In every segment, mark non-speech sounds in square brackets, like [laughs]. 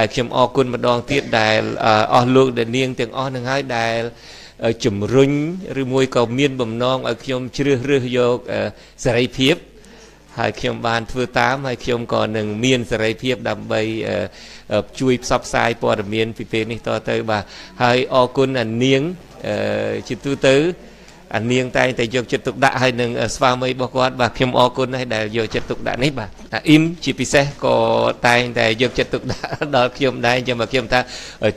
ហើយខ្ញុំអរគុណម្ដងទៀតដែលអស់លោកដែលនាងទាំងអស់នឹងហើយដែលជំរុញឬមួយក៏មានបំណងឲ្យខ្ញុំជ្រើសរើសយកសេរីភាពហើយខ្ញុំបានធ្វើតាមហើយខ្ញុំក៏នឹងមានសេរីភាពដើម្បីជួយផ្សព្វផ្សាយព័ត៌មានពីពេលនេះតទៅបាទហើយអរគុណអានាងជាទូទៅ អានាងតែងតែយកចិត្តទុកដាក់ហើយនឹងស្វាមីរបស់គាត់បាទខ្ញុំអរគុណហើយដែលយកចិត្តទុកដាក់នេះបាទអាអ៊ីមជាពិសេសក៏តែងតែយកចិត្តទុកដាក់ដល់ខ្ញុំដែរអញ្ចឹងមកខ្ញុំថា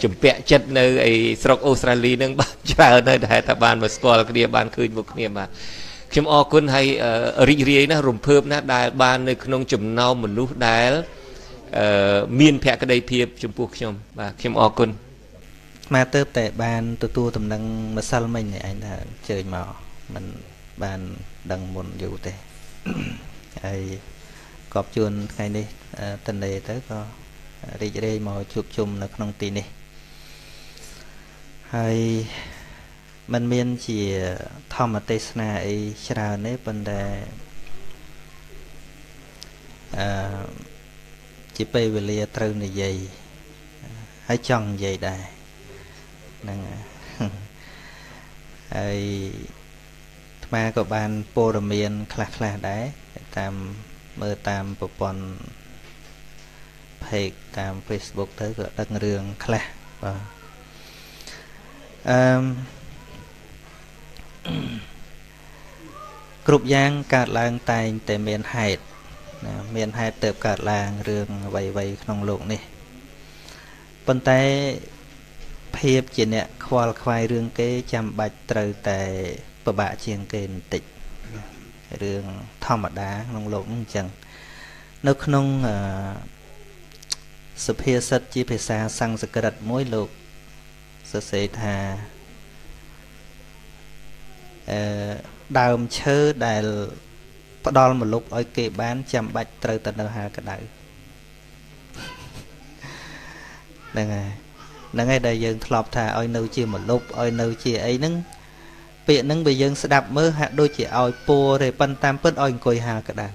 ជំពាក់ចិត្តនៅឯស្រុកអូស្ត្រាលីនឹងបាទច្រើនហើយដែលថាបានមកស្គាល់គ្នាបានឃើញមុខគ្នាបាទខ្ញុំអរគុណហើយរីករាយណាស់រំភើបណាស់ដែលបាននៅក្នុងចំណោមមនុស្សដែលមានភក្ដីភាពចំពោះខ្ញុំបាទខ្ញុំអរគុណ មកទៅតែបានទទួលតំណែងម្សិលមិញឯងថាជើញមកមិនបានដឹងមុនយូរទេហើយកប់ជួនថ្ងៃនេះតនេទៅក៏រីករាយមកជួបជុំនៅក្នុងទីនេះហើយมันមានជាធម្មទេសនាអីច្រើនទេប៉ុន្តែអឺជាពេលវេលាត្រូវនិយាយហើយចង់និយាយដែរ ហ្នឹងហើយអាត្មាក៏បានព័ត៌មានខ្លះខ្លះដែរតាមមើលតាមប្រព័ន្ធ page តាម Facebook ទៅក៏ដឹងរឿងខ្លះបាទអឺគ្រប់យ៉ាងកើតឡើងតែងតែមានហេតុណាមានហេតុទៅកើតឡើងរឿងអ្វីៗក្នុងโลกនេះប៉ុន្តែ ភាពជាអ្នកខ្វល់ខ្វាយរឿងគេចាំបាច់ត្រូវតែពិបាកជាងគេបន្តិចរឿងធម្មតាក្នុងលោកអញ្ចឹងនៅក្នុងសុភាសិតជាភាសាសំស្ក្រឹតមួយលោកសរសេរថាអឺដើមឈើដែលផ្ដល់មលុបឲ្យគេបានចាំបាច់ត្រូវតែនៅហាលក្តៅហ្នឹងហើយ ហ្នឹងហើយដែលយើងធ្លាប់ថាឲ្យនៅជាមលុបឲ្យនៅជាអីហ្នឹងពាក្យហ្នឹងបើយើងស្ដាប់មើលហាក់ដូចជាឲ្យពួរទេប៉ុន្តែតាមពិតឲ្យអង្គុយហាលក្តៅ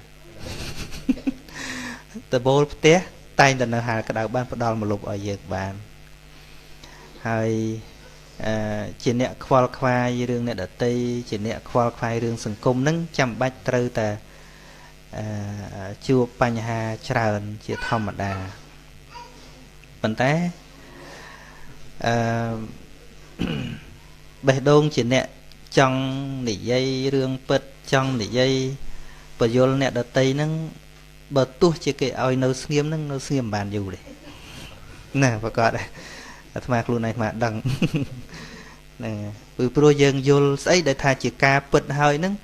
តបូលផ្ទះតែងតែនៅហាលក្តៅបានផ្ដល់មលុបឲ្យយើងបានហើយជាអ្នកខ្វល់ខ្វាយរឿងអ្នកដតីជាអ្នកខ្វល់ខ្វាយរឿងសង្គមហ្នឹងចាំបាច់ត្រូវតែជួបបញ្ហាច្រើនជាធម្មតាប៉ុន្តែ អឺបេះដូងជាអ្នកចង់និយាយរឿងពិតចង់និយាយបយលអ្នកដតីហ្នឹងបើទោះជាគេឲ្យនៅស្ងៀមហ្នឹងនៅស្ងៀមបានយូរទេណាប្រកាសដែរអាត្មាខ្លួនឯងអាត្មាដឹងហ្នឹងពីព្រោះយើងយល់ស្អីដែលថាជាការពិតហើយហ្នឹង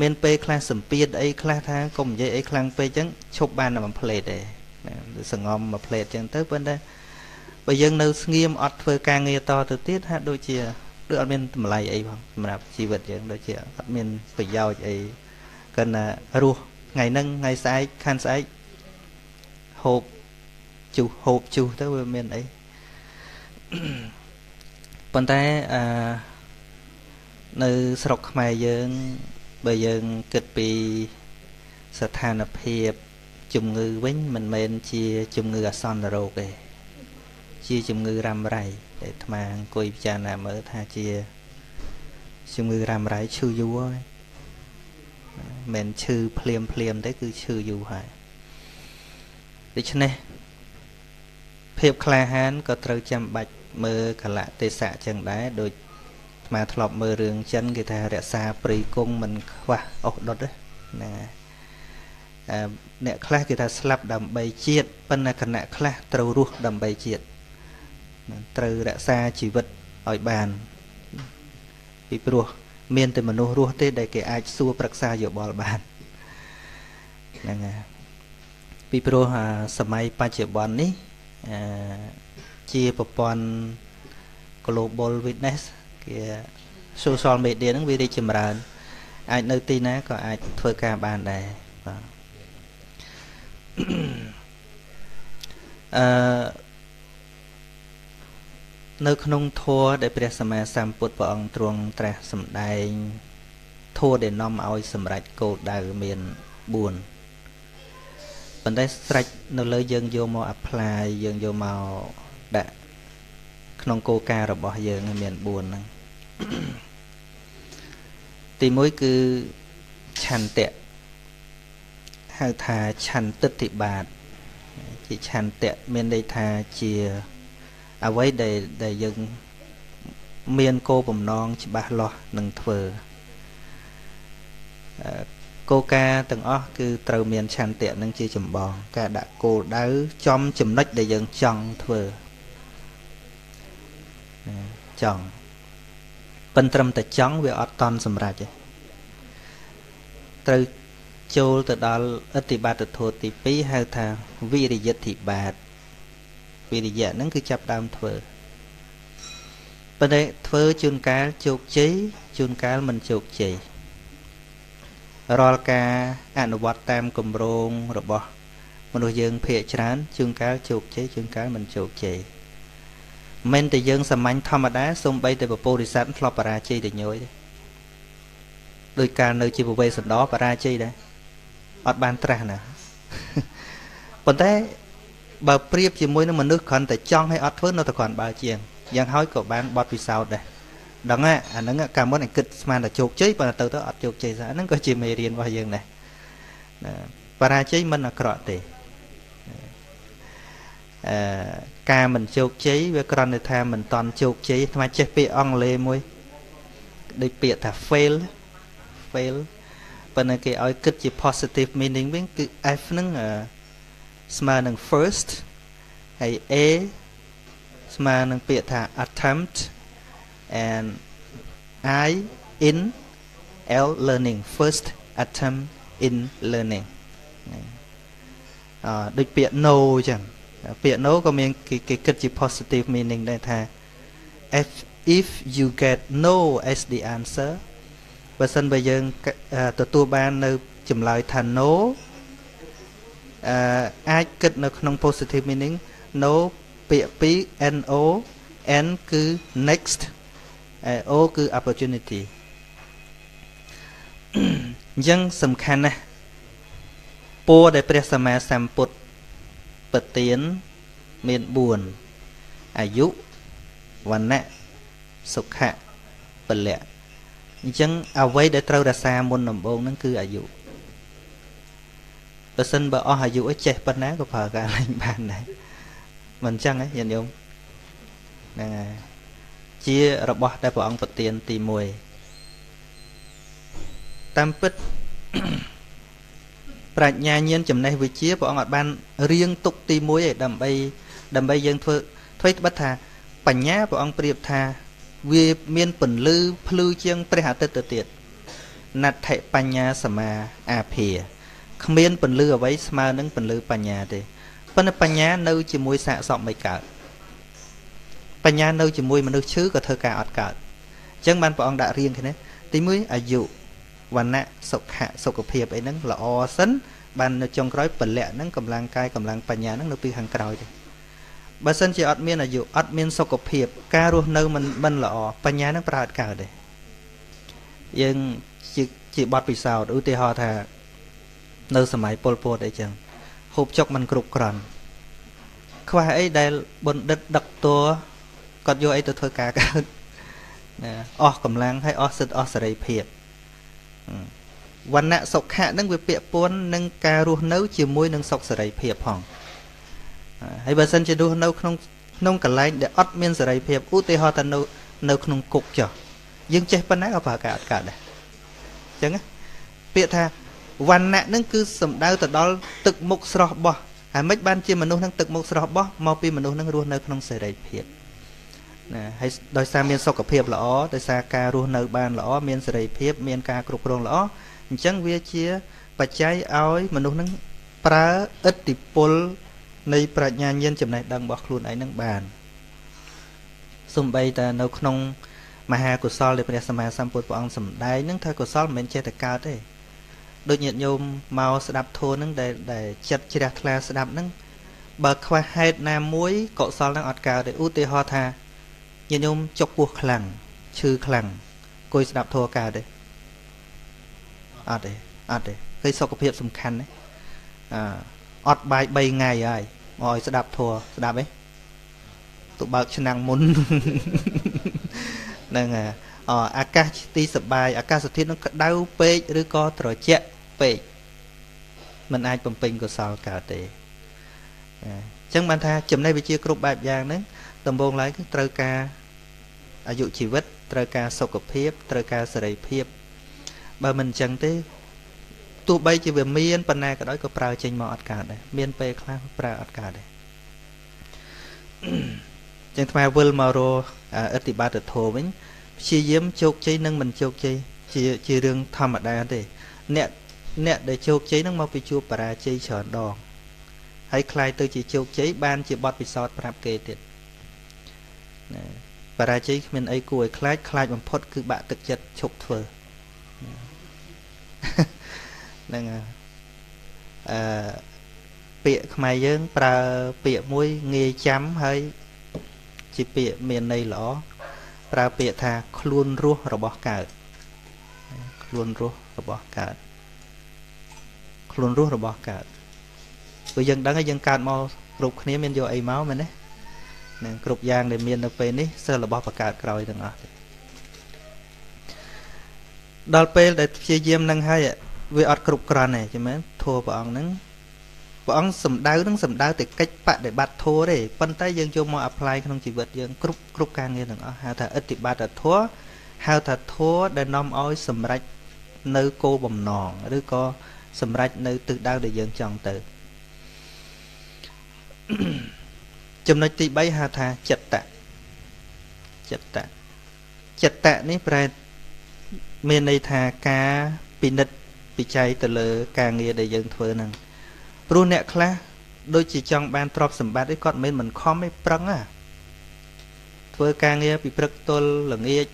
មានពេលខ្លះសម្ពាធអីខ្លះថាកុំនិយាយអីខ្លាំងពេកអញ្ចឹងឈប់បានតែមួយផ្លេតទេសងំមួយផ្លេតអញ្ចឹងទៅប៉ុន្តែ បើយើងនៅស្ងៀមអត់ធ្វើការងារតទៅទៀតហាក់ដូចជាដូចអត់មានតម្លៃអីផងសម្រាប់ជីវិតយើងដូចជាអត់មានប្រយោជន៍អីគិនថារស់ថ្ងៃហ្នឹងថ្ងៃស្អែកខាន់ស្អែកហូបជុះហូបជុះទៅវាមានអីប៉ុន្តែអឺនៅស្រុកខ្មែរយើងបើយើងគិតពីស្ថានភាពជំងឺវិញមិនមែនជាជំងឺអាសន្នរោគទេ ជាជំងឺរ៉ាំរ៉ៃដែលអាត្មាអង្គុយពិចារណាមើលថាជាជំងឺរ៉ាំរ៉ៃឈឺយូរហើយមិនឈឺភ្លាមភ្លាមទេគឺឈឺយូរហើយដូច្នេះភាពក្លាហានក៏ត្រូវចាំបាច់មើលកលៈទេសៈចឹងដែរដូចអាត្មាធ្លាប់មើលរឿងចិនគេថារក្សាព្រៃគង់មិនខ្វះអុសដុតណាអ្នកខ្លះគេថាស្លាប់ដើម្បីជាតិប៉ុន្តែគណៈខ្លះត្រូវរស់ដើម្បីជាតិ ត្រូវរក្សាជីវិតឲ្យបាន ពីព្រោះមានតែមនុស្សរស់ទេ ដែលគេអាចសួរប្រឹក្សាយោបល់បានហ្នឹងហើយពីព្រោះសម័យបច្ចុប្បន្ននេះជាប្រព័ន្ធ global witness គេ social media ហ្នឹងវារីកចម្រើន អាចនៅទីណាក៏អាចធ្វើការបានដែរបាទអឺ នៅក្នុងធម៌ដែលព្រះសម្មាសម្ពុទ្ធព្រះអង្គទ្រង់ត្រាស់សម្ដែងធម៌ដែលនាំឲ្យសម្រេចគោលដៅមាន4ប៉ុន្តែស្រេចនៅលើយើងយកមក apply យើងយកមកដាក់ក្នុងគោលការណ៍របស់យើងមាន4ហ្នឹងទី1គឺឆន្ទៈហៅថាឆន្ទិដ្ឋិបាតជាឆន្ទៈមានន័យថាជា អ្វីដែលដែលយើងមានគោលបំណងច្បាស់លាស់នឹងធ្វើគោលការណ៍ទាំងអស់គឺត្រូវមានឆន្ទៈនឹងជាចម្បង ការដាក់គោលដៅចំចំណុចដែលយើងចង់ធ្វើចង់ប៉ុន្តែត្រឹមតែចង់វាអត់តន់សម្រេចទេត្រូវចូលទៅដល់អតិបាតធម៌ទី2ហៅថាវិរិយធិបាត វិរិយៈហ្នឹងគឺចាប់ដើមធ្វើប៉ុន្តែធ្វើជួនកាលជោគជ័យជួនកាលមិនជោគជ័យរាល់ការអនុវត្តតាមគម្រោងរបស់មនុស្សយើងភាកច្រើនជួនកាលជោគជ័យជួនកាលមិនជោគជ័យមិនតែយើងសាមញ្ញធម្មតាសូម្បីតែពពុរិស័ទធ្លាប់បរាជ័យតែញយទេដោយការនៅជាពវេសន្តបរាជ័យដែរអត់បានត្រាស់ណាប៉ុន្តែ បើប្រៀបជាមួយនឹងមនុស្សគ្រាន់តែចង់ឲ្យអត់ធ្វើនៅតែគ្រាន់បើជាងយ៉ាងហើយក៏បានបត់ពិសោធន៍ដែរដឹងអាហ្នឹងកាលមុនឯគិតស្មានតែជោគជ័យប៉ុន្តែទៅទៅអត់ជោគជ័យសោះហ្នឹងក៏ជាមេរៀនរបស់យើងដែរបរាជ័យមិនអាក្រក់ទេអឺការមិនជោគជ័យវាគ្រាន់តែថាមិនតន់ជោគជ័យថ្មចេះពាក្យអង់គ្លេសមួយដូចពាក្យថា fail fail ប៉ុន្តែគេឲ្យគិតជា positive meaning វិញគឺ F ហ្នឹង ស្មើនឹង first ហើយ A ស្មើនឹងពាក្យថា attempt and I in L learning first attempt in learning អឺដូចពាក្យ no អញ្ចឹងពាក្យ no ក៏មានគេគេគិតជា positive meaning ដែរថា if if you get no as the answer បើសិនបើយើងទទួលបាននៅចម្លើយថា no អឺអាចគិតនៅក្នុង positive meaning no ពាក្យពីរ no n គឺ next o គឺ opportunity អញ្ចឹងសំខាន់ណាស់ពរដែលព្រះសម្មាសម្ពុទ្ធប្រទានមាន4អាយុវណ្ណៈសុខៈពលៈអញ្ចឹងអ្វីដែលត្រូវរក្សាមុនដំបូងហ្នឹងគឺអាយុ បើសិនបើអស់អាយុឯចេះប៉ុណ្ណាក៏ប្រើការលេងបានដែរមិនអញ្ចឹងទេញាតិញោមហ្នឹងហើយជារបស់ដែលព្រះអង្គប្រទានទី1តាមពិតប្រាជ្ញាញាណចំណេះវិជ្ជាព្រះអង្គអត់បានរៀងទុកទី1ឯដើម្បីដើម្បីយើងធ្វើធ្វើត្បិតថា បញ្ញាព្រះអង្គប្រៀបថាវាមានពន្លឺភ្លឺជាងព្រះអាទិត្យទៅទៀតណដ្ឋិបញ្ញាសមាអាភា គ្មានពន្លឺអ្វីស្មើនឹងពន្លឺបញ្ញាទេប៉ុន្តែបញ្ញានៅជាមួយសាកសពមិនកើតបញ្ញានៅជាមួយមនុស្សឈឺក៏ធ្វើការអត់កើតអញ្ចឹងបានព្រះអង្គដាក់រៀងគ្នាទី1អាយុវណ្ណៈសុខៈសុខភាពអីហ្នឹងល្អសិនបាននៅចុងក្រោយពលៈហ្នឹងកម្លាំងកាយកម្លាំងបញ្ញាហ្នឹងនៅពីខាងក្រោយទេបើសិនជាអត់មានអាយុអត់មានសុខភាព ការរស់នៅមិនមិនល្អបញ្ញានឹងប្រើអត់កើតទេយើងជាជាបទពិសោធន៍ឧទាហរណ៍ថា នៅសម័យពលពតអីចឹងហូបចុកមិនគ្រប់គ្រាន់ខ្វះអីដែលបណ្ឌិតដឹកតួគាត់យកអីទៅធ្វើការកើតណាអស់កម្លាំងហើយអស់សិទ្ធអស់សេរីភាពវណ្ណៈសុខៈនឹងវាពាក់ព័ន្ធនឹងការរស់នៅ ជាមួយនឹងសុខសេរីភាពផងហើយបើសិនជារស់នៅក្នុងក្នុងកន្លែងដែលអត់មានសេរីភាពឧទាហរណ៍ថានៅនៅក្នុងគុកចុះយើងចេះប៉ុណ្ណាក៏ប្រើការអត់កើតដែរអញ្ចឹងពាក្យថា វណ្ណៈនឹងគឺសំដៅទៅដល់ទឹកមុខស្រស់បោះហើយមិនបានជាមនុស្សនឹងទឹកមុខស្រស់បោះមកពីមនុស្សនឹងរស់នៅក្នុងសេរីភាពណាហើយដោយសារមានសុខភាពល្អដោយសារការរស់នៅបានល្អមានសេរីភាព មានការគ្រប់គ្រងល្អអញ្ចឹងវាជាបច្ច័យឲ្យមនុស្សនឹងប្រើឥទ្ធិពលនៃប្រាជ្ញាញាណចំណេះដឹងរបស់ខ្លួនឯងនឹងបានសំបីតែនៅក្នុងមហាកុសលដែលព្រះសម្មាសម្ពុទ្ធព្រះអង្គសម្ដែងនឹងថាកុសលមិនមែនចេះតែកើតទេ ដូចញាតិញោមមកស្ដាប់ធម៌នឹងដែលដែលចិត្តជ្រះថ្លាស្ដាប់នឹងបើខ្វះហេតុណាមួយកុសលនឹងអត់កើតទេឧទាហរណ៍ថាញាតិញោមចុកពោះខ្លាំងឈឺខ្លាំងគួយស្ដាប់ធម៌កើតទេអត់ទេអត់ទេគឺសុខភាពសំខាន់ណាអឺអត់បាយ3ថ្ងៃហើយមកឲ្យស្ដាប់ធัวស្ដាប់ទេទៅបើកឆ្នាំងមុនហ្នឹងហើយអអាកាសទីសបាយអាកាសធាតុនឹងក្តៅពេកឬក៏ត្រជាក់ ពេកมันអាចបំពេញកុសលកើតទេអញ្ចឹងបានថាចំណេះវិជ្ជាគ្រប់បែបយ៉ាងហ្នឹងដំបូងឡើយគឺត្រូវការអាយុជីវិតត្រូវការសុខភាពត្រូវការសេរីភាពបើមិនអញ្ចឹងទេទោះបីជាវាមានប៉ុណ្ណាក៏ដោយក៏ប្រើចេញមកអត់កើតដែរមានពេលខ្លះប្រើអត់កើតដែរចឹងថ្មវិលមករកអតិបត្តិធម៌វិញព្យាយាមជោគជ័យនិងមិនជោគជ័យជាជារឿងធម្មតាទេ អ្នក អ្នកដែលជោគជ័យនឹងមកពីជួបបរាជ័យច្រើនដងហើយคลายទៅជាជោគជ័យបានជាបទពិសោធន៍ប្រាប់គេទៀតណាបរាជ័យគ្មានអីគួរឲ្យខ្លាចខ្លាចបំផុតគឺបាក់ទឹកចិត្តឈប់ធ្វើហ្នឹងអឺពាក្យខ្មែរយើង ប្រើពាក្យមួយងាយចាំហើយជាពាក្យមានន័យល្អប្រើពាក្យថាខ្លួនរស់របស់កើតខ្លួនរស់របស់កើត ខ្លួនរស់របស់កើតព្រោះយើងដឹងហើយយើងកើតមកគ្រប់គ្នាមានយកអីមកមែនទេនឹងគ្រប់យ៉ាងដែលមាននៅពេលនេះសិលរបស់បកើតក្រោយទាំងអស់ដល់ពេលដែលព្យាយាមនឹងហើយវាអត់គ្រប់គ្រាន់ទេចាំមែនធัวព្រះអង្គហ្នឹងព្រះអង្គសំដៅនឹងសំដៅតែកិច្ចបដិបត្តិធัวទេប៉ុន្តែយើងយកមក apply ក្នុងជីវិតយើងគ្រប់គ្រប់ការងារទាំងអស់ហៅថាអតិបត្តិធัวហៅថាធัวដែលនាំឲ្យសម្រេចនៅគោលបំណងឬក៏ សម្រេចនៅទិសដៅដែលយើងចង់ទៅចំណុចទី3ហៅថាចិត្តៈចិត្តៈចិត្តៈនេះប្រែមានន័យថាការពិនិត្យពិច័យទៅលើ ការងារដែលយើងធ្វើហ្នឹងព្រោះអ្នកខ្លះដូចជាចង់បានទ្រព្យសម្បត្តិឯគាត់មិនមិនខំឯប្រឹងណាធ្វើការងារពីព្រឹកទល់ល្ងាច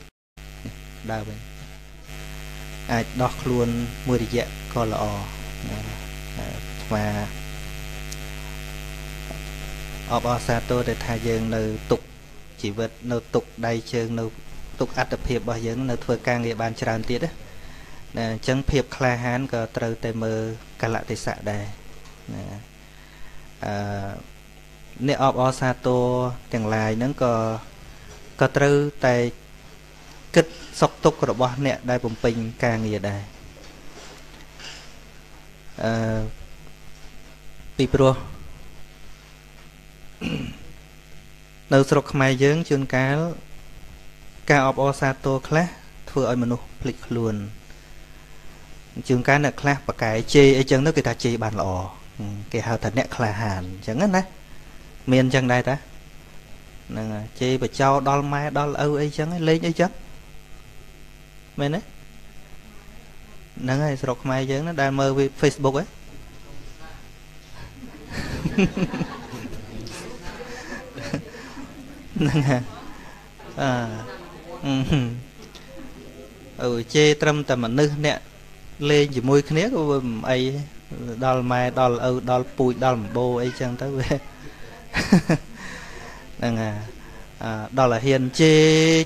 ដើរវិញ អាចដោះខ្លួនមួយរយៈក៏ល្អស្មាអបអសាទរដែលថាយើងនៅទុកជីវិតនៅទុកដៃជើងនៅទុកអត្តភាពរបស់យើងនៅធ្វើការងារបានច្រើនទៀតណាណាអញ្ចឹងភាពក្លាហានក៏ត្រូវតែមើលកលៈទេសៈដែរណាអឺអ្នកអបអសាទរទាំងឡាយហ្នឹងក៏ក៏ត្រូវតែគិត សុខទុក្ខរបស់អ្នកដែលបំពេញការងារដែរអឺពីព្រោះនៅស្រុកខ្មែរយើងជួនកាលការអបអរសាទរខ្លះធ្វើឲ្យមនុស្សភ្លេចខ្លួនជួនកាលអ្នកខ្លះបកែជេរអីចឹងទៅគេថាជេរបានល្អគេហៅថាអ្នកក្លាហានអញ្ចឹងណាមានអញ្ចឹងដែរតាហ្នឹងជេរបចោដល់ម៉ែដល់ឪអីចឹងលេងអីចឹង មែនទេហ្នឹងហើយស្រុកខ្មែរយើងណាដែលមើល Facebook ហ៎ហ្នឹងហើយអឺអឺជេរត្រឹមតែមនុស្សអ្នកលេងជាមួយគ្នាក៏វាមិនអីដល់ម៉ែដល់ឪដល់ពូជដល់ម្បោអីចឹងទៅវាហ្នឹងហើយដល់អាហ៊ានជេ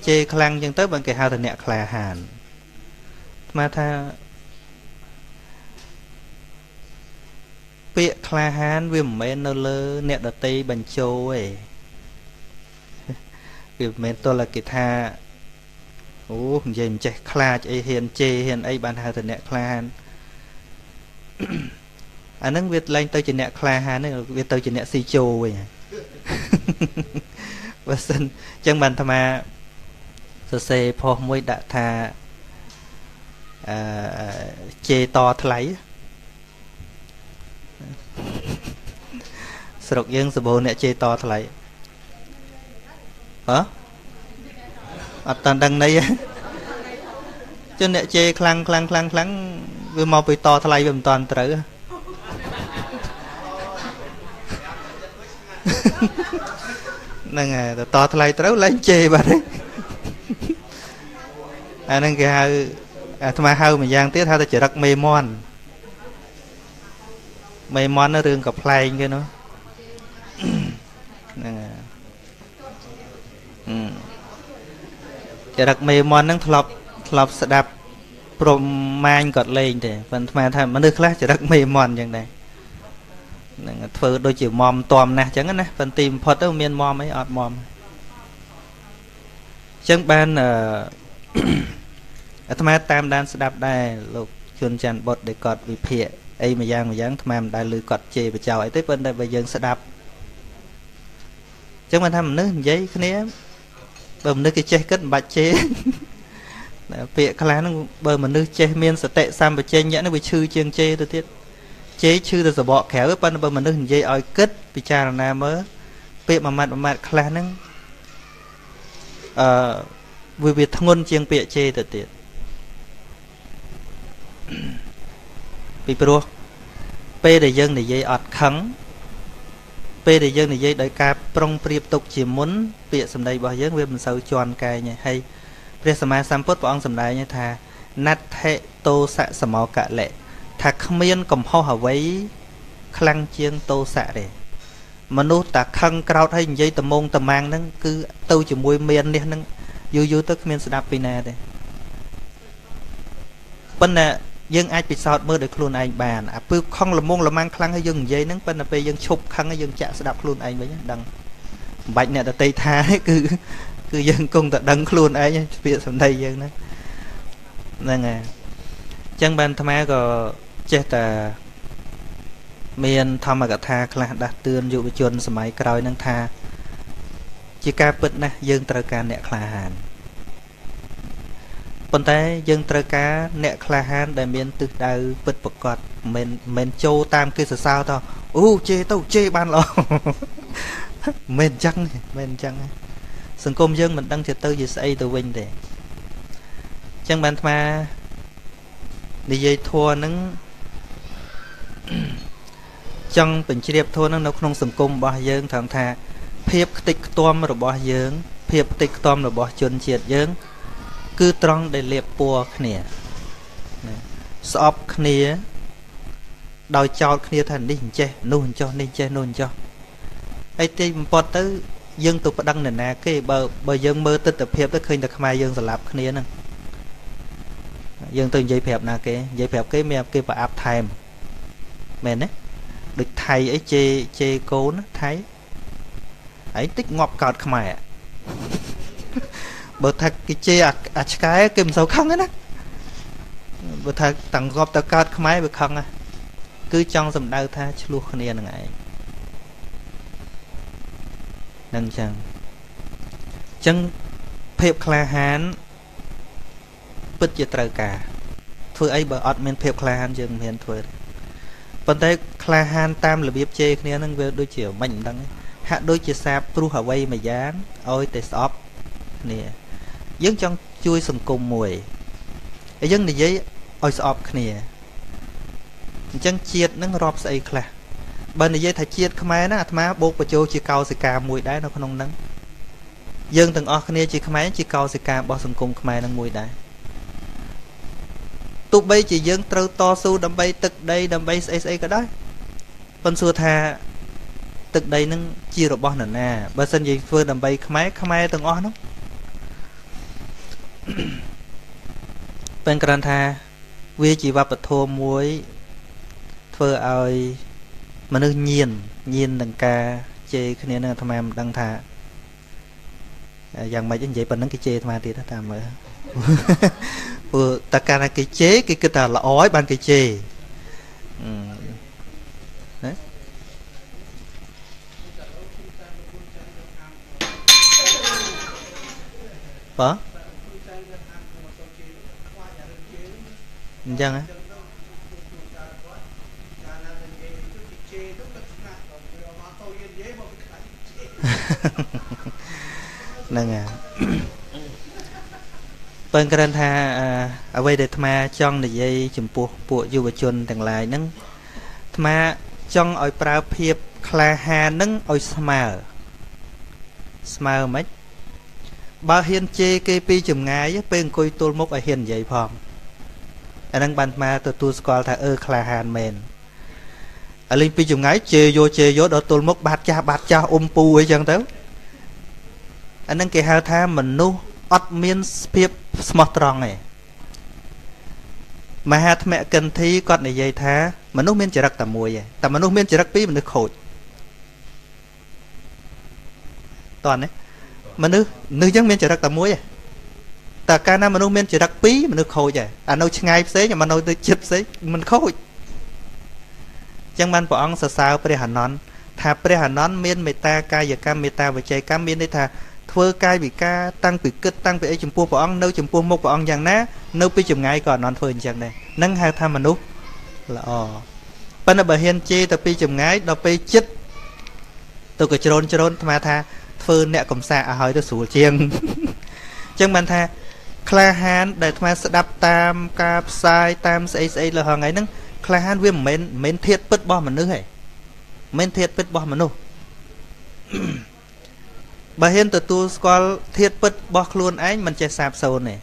ជេខ្លាំងចឹងទៅបើគេហៅថាអ្នកក្លាហាន ស្មាថាពាក្យក្លាហានវាមិនមែននៅលើ អ្នកដតីបញ្ជោទេវាមិនមែនទល់តែគេថាអូនិយាយមិនចេះខ្លាចអីហ៊ានជេរហ៊ានអីបានហៅថាអ្នកខ្លាហានអាហ្នឹងវាឡើងទៅជាអ្នកក្លាហានហ្នឹងវាទៅជាអ្នកស៊ីជោវិញបើសិនអញ្ចឹងបានអាត្មាសរសេរផុសមួយដាក់ថា អឺជេតថ្លៃស្រុកយើងសបោអ្នកជេតថ្លៃហ៎អត់តាន់ដឹងន័យចុះអ្នកជេរខ្លាំងខ្លាំងខ្លាំងខ្លាំងវាមកពីតថ្លៃវាមិនតាន់ត្រូវហ្នឹងហើយតថ្លៃត្រូវឡើងជេរបាត់ហើយអាហ្នឹងគេហៅ អាថ្មហៅម្យ៉ាងទៀតហៅថាចរិតមេមន់មេមន់រឿងកំ pl ែងគេនោះហ្នឹងហើយចរិតមេមន់ហ្នឹងធ្លាប់ធ្លាប់ស្ដាប់ព្រមម៉ាញគាត់លេងទេប៉ុន្តែថាមនុស្សខ្លះចរិតមេមន់អញ្ចឹងដែរនឹងធ្វើដូចជាមមតំណាស់អញ្ចឹងណាប៉ុន្តែបំផុតទៅមានមមអីអត់មមអញ្ចឹងបានអឺ អាត្មាតាមដានស្ដាប់ដែរលោកជុនច័ន្ទបុតដែលគាត់វិភាគអីមួយយ៉ាងមួយយ៉ាងអាត្មាមិនដែលឮគាត់ជេរបចោអីទេប៉ុន្តែបើយើងស្ដាប់អញ្ចឹងបានថាមនុស្សនិយាយគ្នាបើមនុស្សគេចេះគិតមិនបាច់ជេរពាក្យខ្លះហ្នឹងបើមនុស្សចេះមានសតិសម្បជញ្ញៈហ្នឹងវាឈឺជាងជេរទៅទៀតជេរឈឺទៅសបកក្រៅប៉ុន្តែបើមនុស្សនិយាយឲ្យគិតពិចារណាមើលពាក្យមួយម៉ាត់មួយម៉ាត់ខ្លះហ្នឹងអឺវាវាធ្ងន់ជាងពាក្យជេរទៅទៀត ពីព្រោះពេលដែលយើងនិយាយអត់ខឹងពេលដែលយើងនិយាយដោយការប្រុងប្រៀបទុកជាមុនពាក្យសម្ដីរបស់យើងវាមិនសូវជន់កែងទេហើយព្រះសម្មាសម្ពុទ្ធព្រះអង្គសម្ដែងថាណដ្ឋិតោសៈសមោកលៈថាគ្មានកំហុសអ្វីខ្លាំងជាងតោសៈទេមនុស្សតាខឹងក្រោតហើយនិយាយត្មងត្មាំងហ្នឹងគឺទៅជាមួយមាននេះហ្នឹងយូរយូរទៅគ្មានស្ដាប់ពីណាទេប៉ុន្តែ យើងអាចពិសោធន៍មើលដោយខ្លួនឯងបានអាពើខំលមងលម៉ាំងខ្លាំងហើយយើងនិយាយហ្នឹងប៉ុន្តែពេលយើងឈប់ខឹងហើយយើងចាក់ស្ដាប់ខ្លួនឯងវិញដឹងមិនបាច់អ្នកដតីថាគឺគឺយើងគង់តែដឹងខ្លួនឯងពាក្យសម្ដីយើងហ្នឹងហ្នឹងហើយអញ្ចឹងបានអាត្មាក៏ចេះតែមានធម្មកថាខ្លះដាស់តឿនយុវជនសម័យក្រោយនឹងថា ជាការពិតណាស់យើងត្រូវការអ្នកក្លាហាន ប៉ុន្តែយើងត្រូវការអ្នកក្លាហានដែលមានទិសដៅពិតប្រកបមិនមិនចូលតាមគេសរសើរតអូជេទៅជេបានល្អមិនអញ្ចឹងមិនអញ្ចឹងសង្គមយើងមិនដឹងជាទៅជាស្អីទៅវិញទេអញ្ចឹងបានអាត្មានិយាយធัวនឹងចង់បញ្ជ្រាបធัวនឹងនៅក្នុងសង្គមរបស់យើងថងថាភាពខ្ទេចខ្ទាំរបស់យើងភាពខ្ទេចខ្ទាំរបស់ជនជាតិយើង គឺត្រង់ដែលលៀបពណ៌គ្នាស្អប់គ្នា ដោយចោតគ្នាថានេះអញ្ចេះនោះអញ្ចោះនេះអញ្ចេះនោះអញ្ចោះហើយទីបំផុតទៅ យើងទៅប្តឹងនរណាគេបើបើយើងមើលទស្សនវិជ្ជាទៅឃើញតែខ្មែរយើងស្លាប់គ្នាហ្នឹងយើងទៅនិយាយប្រាប់ណាគេនិយាយប្រាប់គេមានគេប្រអាប់ថែមមែនទេដូចថៃអីជេជេកូនថៃហើយតិចងាប់កោតខ្មែរ បើថាគេជេរអាឆ្កែគេមិនសូវខឹងទេណាបើថាតាំងរាប់តកើតខ្មែរវាខឹងណាគឺចង់សម្ដៅថាឆ្លោះគ្នានឹងឯងនឹងចឹងចឹងភាពក្លាហានពិតជាត្រូវការធ្វើអីបើអត់មានភាពក្លាហានយើងមិនហ៊ានធ្វើទេប៉ុន្តែក្លាហានតាមរបៀបជេរគ្នានឹងវាដូចជាមិនដឹងហាក់ដូចជាសាបព្រោះអ្វីមួយយ៉ាងឲ្យតែស្អប់គ្នា យើងចង់ជួយសង្គមមួយហើយយើងនិយាយឲ្យស្អប់គ្នាអញ្ចឹងជាតិនឹងរាប់ស្អីខ្លះបើនិយាយថាជាតិខ្មែរហ្នឹងអាត្មាបូកបញ្ចូលជាកោសិកាមួយដែរនៅក្នុងហ្នឹងយើងទាំងអស់គ្នាជាខ្មែរជាកោសិការបស់សង្គមខ្មែរហ្នឹងមួយដែរទោះបីជាយើងត្រូវតស៊ូដើម្បីទឹកដីដើម្បីស្អីស្អីក៏ដោយប៉ុន្តែសួរថាទឹកដីហ្នឹងជារបស់នរណាបើសិនជាធ្វើដើម្បីខ្មែរខ្មែរទាំងអស់ហ្នឹង ប៉ិនគ្រាន់ថាវាជាវប្បធម៌មួយធ្វើឲ្យមនុស្សញៀនញៀននឹងការជេរគ្នានឹងអាត្មាមិនដឹងថាយ៉ាងម៉េចនិយាយប៉ុណ្្នឹងគេជេរអាត្មាទៀតតាមមើលព្រោះតើកាលណាគេជេរគេគិតថាល្អហើយបានគេជេរណាបាទ អញ្ចឹងហ្នឹងហើយបើគ្រាន់ថាអ្វីដែលអាត្មាចង់និយាយចំពោះពួកយុវជនទាំងឡាយហ្នឹងអាត្មាចង់ឲ្យប្រើភាពក្លាហានហ្នឹងឲ្យស្មើស្មើមិនបើហ៊ានជេរគេពីចម្ងាយពេលអង្គុយទល់មុខឲ្យហ៊ាននិយាយផង អាហ្នឹងបានមកទទួលស្គាល់ថាអឺក្លាហានមែនអាលេងពីចម្ងាយជេរយកជេរយកដល់ទល់មុខបាត់ចាស់បាត់ចាស់អ៊ុំពូអីចឹងទៅអាហ្នឹងគេហៅថាមនុស្សអត់មានភាពស្មោះត្រង់ទេមហាថ្មកិន្ធីគាត់និយាយថាមនុស្សមានចរិតតែមួយឯងតែមនុស្សមានចរិតពីរមនុស្សខូចតោះណាមនុស្សមនុស្សចឹងមានចរិតតែមួយឯង តែកាលណាមនុស្សមានចរិតពីរមនុស្សខូចឯងអានៅឆ្ងាយផ្សេងមនុស្សទៅជិតផ្សេងមិនខូចចឹងបានព្រះអង្គសរសើរព្រះអនន្តថាព្រះអនន្តមានមេត្តាកាយកម្មមេត្តាវចីកម្មមានន័យថាធ្វើកាយវិការតាំងពីគិតតាំងពីអីចំពោះព្រះអង្គនៅចំពោះមុខព្រះអង្គយ៉ាងណានៅពីចម្ងាយក៏អនន្តធ្វើអញ្ចឹងដែរនឹងហៅថាមនុស្សល្អប៉ុន្តែបើហ៊ានជេរទៅពីចម្ងាយដល់ពេលចិត្តទៅក៏ជ្រូនជ្រូនអាត្មាថាធ្វើអ្នកកំសាកឲ្យហើយទៅស្រួលជាងអញ្ចឹងបានថា ក្លាហាន ដែលអាត្មាស្ដាប់តាមការផ្សាយតាមស្អីស្អីលើហងៃហ្នឹងក្លាហានវាមិនមែនមិនមែនធៀបពិតរបស់មនុស្សទេមិនមែនធៀបពិតរបស់មនុស្សបើហ៊ានទទួលស្គាល់ធៀបពិតរបស់ខ្លួនឯងមិនចេះសាបសូន្យទេ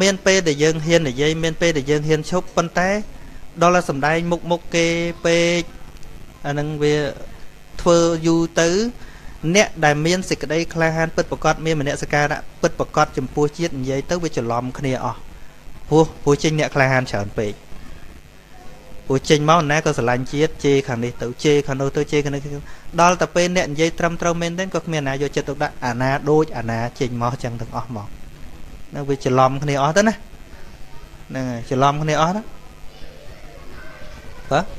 មានពេលដែលយើងហ៊ាននិយាយមានពេលដែលយើងហ៊ានឈប់ប៉ុន្តែដល់តែសំដែងមុខមុខគេពេកអានឹងវាធ្វើយូរទៅ អ្នកដែលមានសេចក្តីក្លាហានពិតប្រកបមានមនសិការៈពិតប្រកបចំពោះជាតិនិយាយទៅវាច្រឡំគ្នាអស់ព្រោះព្រោះចេញអ្នកក្លាហានច្រើនពេកព្រោះចេញមកណាក៏ស្រឡាញ់ជាតិជេរខាងនេះទៅជេរខាងនោះទៅជេរខាងនេះដល់តែពេលអ្នកនិយាយត្រឹមត្រូវមែនទេក៏គ្មានណាយកចិត្តទុកដាក់អាណាដូចអាណាចេញមកចឹងទាំងអស់មកនៅវាច្រឡំគ្នាអស់ទៅណាហ្នឹងហើយច្រឡំគ្នាអស់ណាបាទ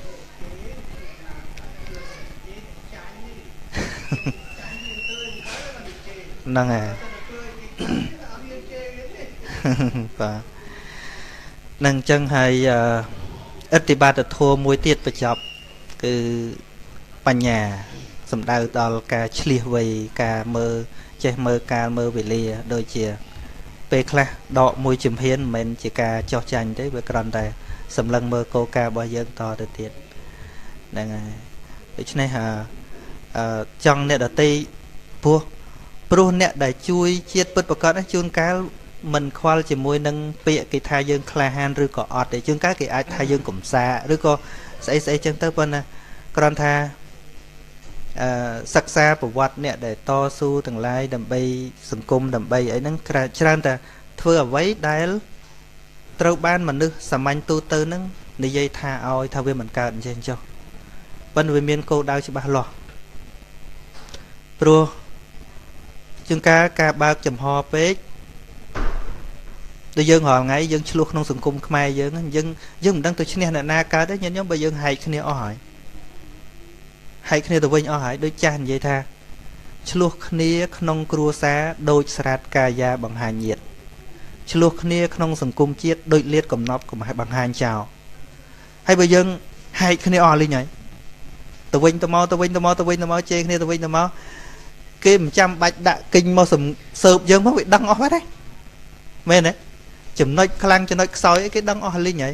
ហ្នឹងហើយបាទនឹងអញ្ចឹងហើយអិទ្ធិបាតធម៌មួយទៀតបញ្ចប់គឺបញ្ញាសំដៅដល់ការឆ្លៀសវៃការមើលចេះមើលកាលមើលវេលា ដូចជា ពេលខ្លះដកមួយជំហានមិនមែនជាការចោះចាញ់ទេវាគ្រាន់តែសម្លឹងមើលគោលការណ៍របស់យើងតទៅទៀតហ្នឹងហើយដូច្នេះអឺចង់អ្នកដតីព្រោះ ព្រោះអ្នកដែលជួយជាតិពិតប្រកបជួនកាលមិនខ្វល់ជាមួយនឹងពាក្យគេថាយើងក្លាហានឬក៏អត់ទេជួនកាលគេអាចថាយើងកំសាឬក៏ស្អីស្អីចឹងទៅប៉ុន្តែគ្រាន់ថាអឺសិក្សាប្រវត្តិអ្នកដែលតស៊ូទាំងឡាយដើម្បីសង្គមដើម្បីអីហ្នឹងច្រើនតែធ្វើអ្វីដែលត្រូវបានមនុស្សសាមញ្ញទូទៅហ្នឹងនិយាយថាឲ្យថាវាមិនកើតអញ្ចឹងចុះប៉ុន្តែវាមានគោលដៅច្បាស់លាស់ព្រោះ ជាងការការបើកចំហពេកដូចយើងរាល់ថ្ងៃយើងឆ្លោះក្នុងសង្គមខ្មែរយើងយើងយើងមិនដឹងទៅឈ្នះអ្នកណាកើតទេញាតិញោមបើយើងហែកគ្នាអស់ហើយហែកគ្នាទៅវិញអស់ហើយដូចចាស់និយាយថាឆ្លោះគ្នាក្នុងគ្រួសារដូចស្រាតកាយាបង្ហាញញាតឆ្លោះគ្នាក្នុងសង្គមជាតិដូចលៀតកំណប់កំហែបង្ហាញចោលហើយបើយើងហែកគ្នាអស់លីងហើយទៅវិញទៅមកទៅវិញទៅមកទៅវិញទៅមកជេរគ្នាទៅវិញទៅមក គេមិនចាំបាច់ដាក់គិញមកសើបយើងមកវាដឹងអស់បាត់ហើយមែនទេចំណុចខ្លាំងចំណុចខ្សោយអីគេដឹងអស់លីងហើយ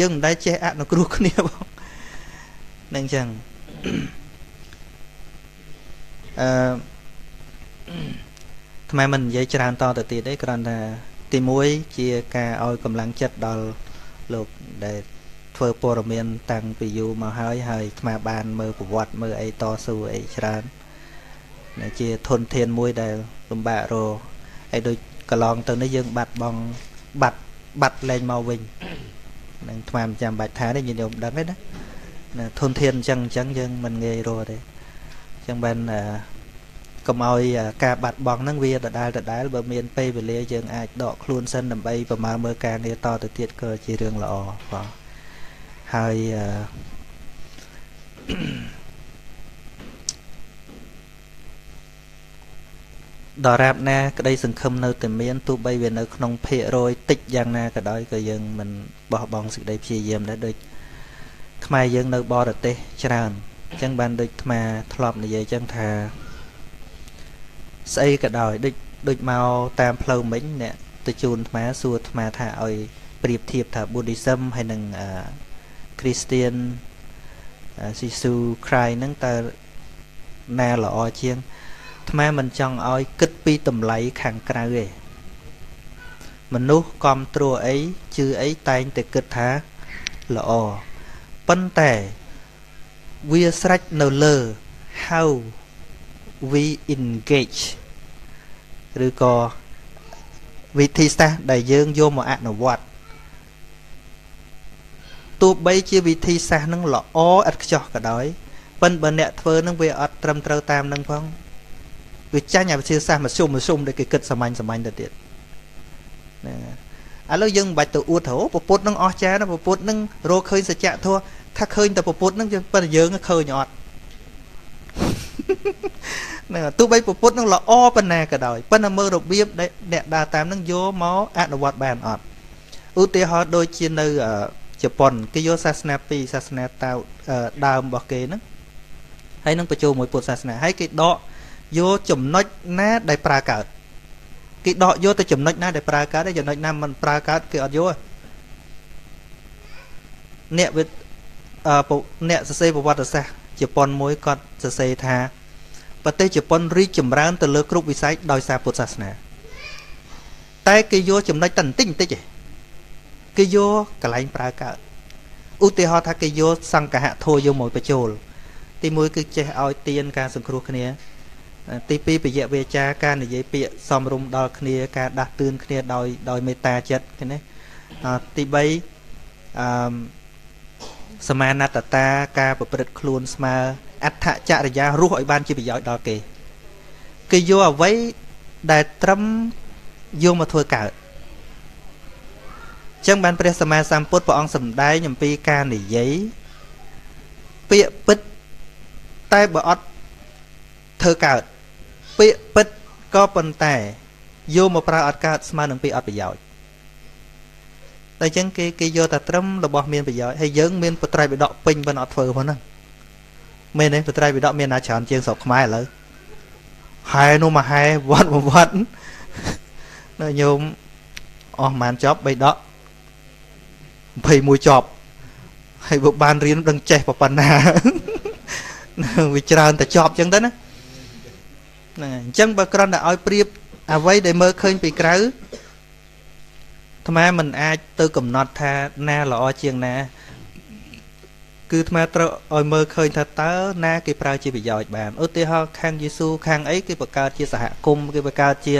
យើងមិនដែលចេះអនុគ្រោះគ្នាបងនឹងចឹងអឺថ្មមិននិយាយច្រើនតទៅទៀតទេគ្រាន់តែទី1ជាការឲ្យកម្លាំងចិត្តដល់លោកដែលធ្វើព័ត៌មានតាំងពីយូរមកហើយហើយថ្មបានមើលប្រវត្តិមើលអីតស៊ូអីច្រើន ជាធនធានមួយដែលលំបាករហើយដូចកន្លងទៅនេះយើងបាត់បង់បាត់បាត់លែងមកវិញនឹងថ្មមិនចាំបាច់ថាទេញាតិញោមដឹងទេណាណាធនធានអញ្ចឹងអញ្ចឹងយើងមិនងាយរកទេអញ្ចឹងបានកុំឲ្យការបាត់បង់ហ្នឹងវាដដែលដដែលបើមានពេលវេលាយើងអាចដកខ្លួនសិនដើម្បីប្រមាណមើលការងារតទៅទៀតក៏ជារឿងល្អបាទហើយអឺ ដរាបណាក្តីសង្ឃឹមនៅតែមានទោះបីវានៅក្នុងភាគរយតិចយ៉ាងណាក៏ដោយក៏យើងមិនបោះបង់សេចក្តីព្យាយាមដែរដូចខ្មែរយើងនៅបរទេសច្រើនអញ្ចឹងបានដូចអាធ្លាប់និយាយអញ្ចឹងថាស្អីក៏ដោយដូចដូចមកតាមផ្លូវមិញអ្នកទៅជូនអាសួរអាថាឲ្យប្រៀបធៀបថា Buddhism ហើយនឹង Christian ស៊ីស៊ូ Cry ហ្នឹងតើណាល្អជាង ថ្មមិនចង់ឲ្យគិតពីតម្លៃខាងក្រៅទេមនុស្សកំត្រួអីជឿអីតែងតែគិតថាល្អប៉ុន្តែវាស្រេចនៅលើ how we engage ឬក៏វិធីសាស្ត្រដែលយើងយកមកអនុវត្តទោះបីជាវិធីសាស្ត្រនឹងល្អឥតខ្ចោះក៏ដោយប៉ិនបើអ្នកធ្វើនឹងវាអត់ត្រឹមត្រូវតាមនឹងផង វាចាញ់អាវិធីសាស្ត្រមធ្យមមធ្យមដែលគេគិតសាមញ្ញសាមញ្ញទៅទៀតហ្នឹងឥឡូវយើងមិនបាច់ទៅអួតទៅពពុទ្ធនឹងអស់ចាណាពពុទ្ធនឹងរកឃើញសច្ចធម៌ថាឃើញតែពពុទ្ធនឹងប៉ុន្តែយើងឃើញអត់ហ្នឹងទោះបីពពុទ្ធនឹងល្អប៉ុណ្ណាក៏ដោយប៉ុន្តែមើលរបៀបដែលអ្នកដើរតាមនឹងយកមកអនុវត្តបានអត់ឧទាហរណ៍ដូចជានៅជប៉ុនគេយកសាសនាពីរសាសនាតៅដើមរបស់គេហ្នឹងហើយនឹងបញ្ចូលមួយពុទ្ធសាសនាហើយគេដក យកចំណុចណាដែលប្រើកើតគេដកយកទៅចំណុចណាដែលប្រើកើតចំណុចណាមិនប្រើកើតគេអត់យកអ្នកវិអ្នកសរសេរប្រវត្តិសាស្ត្រជប៉ុនមួយគាត់សរសេរថាប្រទេសជប៉ុនរីកចម្រើនទៅលើគ្រប់វិស័យដោយសារពុទ្ធសាសនា តែគេយកចំណុចតែបន្តិចបន្តិចឯងគេយកកន្លែងប្រើកើតឧទាហរណ៍ថាគេយកសង្កហធัวយកមកបញ្ចូលទីមួយគឺចេះឲ្យទៀនការសង្គ្រោះគ្នា ទីពីរពយៈវាចាការនិយាយពាក្យសំរុំដល់គ្នាការដាស់តឿនគ្នាដោយដោយមេត្តាចិត្តឃើញទេទី3អឺសមាណតតាការប្រព្រឹត្តខ្លួនស្មើអដ្ឋចរិយារស់ឲ្យបានជាប្រយោជន៍ដល់គេគេយកអ្វីដែលត្រឹមយកមកធ្វើកើតចឹងបានព្រះសម្មាសម្ពុទ្ធព្រះអង្គសម្ដែងអំពីការនិយាយពាក្យពិតតែបើអត់ធ្វើកើត ពាក្យពិតក៏ប៉ុន្តែយកមកប្រើអត់កើតស្មើនឹងពាក្យអត់ប្រយោជន៍តែអញ្ចឹងគេគេយកតែត្រឹមរបស់មានប្រយោជន៍ហើយយើងមានបត្រៃបិដកពេញប៉ុន្តែអត់ធ្វើផងហ្នឹងមែនទេបត្រៃបិដកមានណាច្រើនជាងស្រុកខ្មែរឥឡូវហែនោះមកហែវត្តវត្តនៅញោមអស់ប្រហែលចប់3ដក21ចប់ហើយបើបានរៀនដឹងចេះប៉ុណ្ណាវាច្រើនតែចប់អញ្ចឹងទៅណា ហ្នឹងហើយអញ្ចឹងបើគ្រាន់តែឲ្យប្រៀបអ្វីដែលមើលឃើញពីក្រៅអាត្មាមិនអាចទៅកំណត់ថាណាល្អជាងណា គឺអាត្មាត្រូវឲ្យមើលឃើញថាតើណាគេប្រើជាប្រយោជន៍បានឧទាហរណ៍ខាងយេស៊ូខាងអីគេបង្កើតជាសហគមន៍គេបង្កើតជា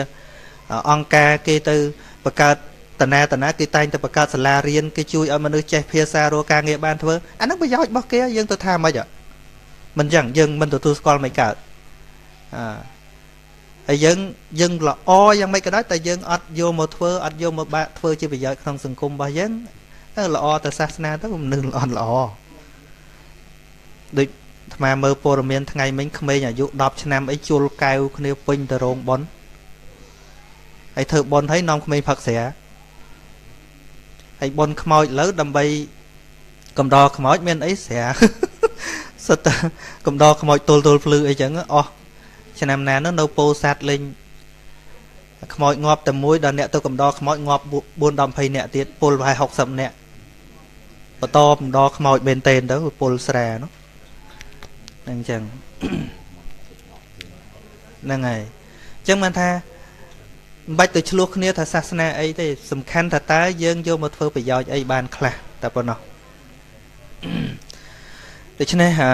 អង្គការគេទៅបង្កើតតណាតណាគេតែងតែបង្កើតសាលារៀនគេជួយឲ្យមនុស្សចេះភាសារកការងារបានធ្វើអាហ្នឹងប្រយោជន៍របស់គេយើងទៅថាម៉េចមិនចឹងយើងមិនទទួលស្គាល់មិនកើតអឺ ហើយយើងយើងល្អយ៉ាងម៉េចក៏ដោយតែយើងអត់យកមកធ្វើអត់យកមកបាក់ធ្វើជាប្រយោជន៍ក្នុងសង្គមរបស់យើងល្អទៅសាសនាទៅមនុស្សល្អល្អដូចអាត្មាមើលព័ត៌មានថ្ងៃមិញក្មេងអាយុ10ឆ្នាំអីជុលកែវគ្នាពេញទៅរោងប៉ុនហើយធ្វើប៉ុនហើយនាំក្មេងផឹកស្រាហើយប៉ុនខ្មោចលើដើម្បីកំដរខ្មោចមានអីស្រាសិតតែកំដរខ្មោចទល់ទល់ភ្លឺអីចឹងអស់ ឆ្នាំណានោះនៅពោធិ៍សាត់លេងខ្មោចងាប់តែមួយដល់អ្នកទៅកំដរខ្មោចងាប់4 10 20នាក់ទៀតពលប្រហែល60នាក់បន្តកំដរខ្មោចមែនតេនទៅពលស្រានោះហ្នឹងចឹងហ្នឹងហើយអញ្ចឹងបានថាមិនបាច់ទៅឆ្លោះគ្នាថាសាសនាអីទេសំខាន់ថាតើយើងយកមកធ្វើប្រយោជន៍អីបានខ្លះតែប៉ុណ្ណោះដូច្នេះអឺ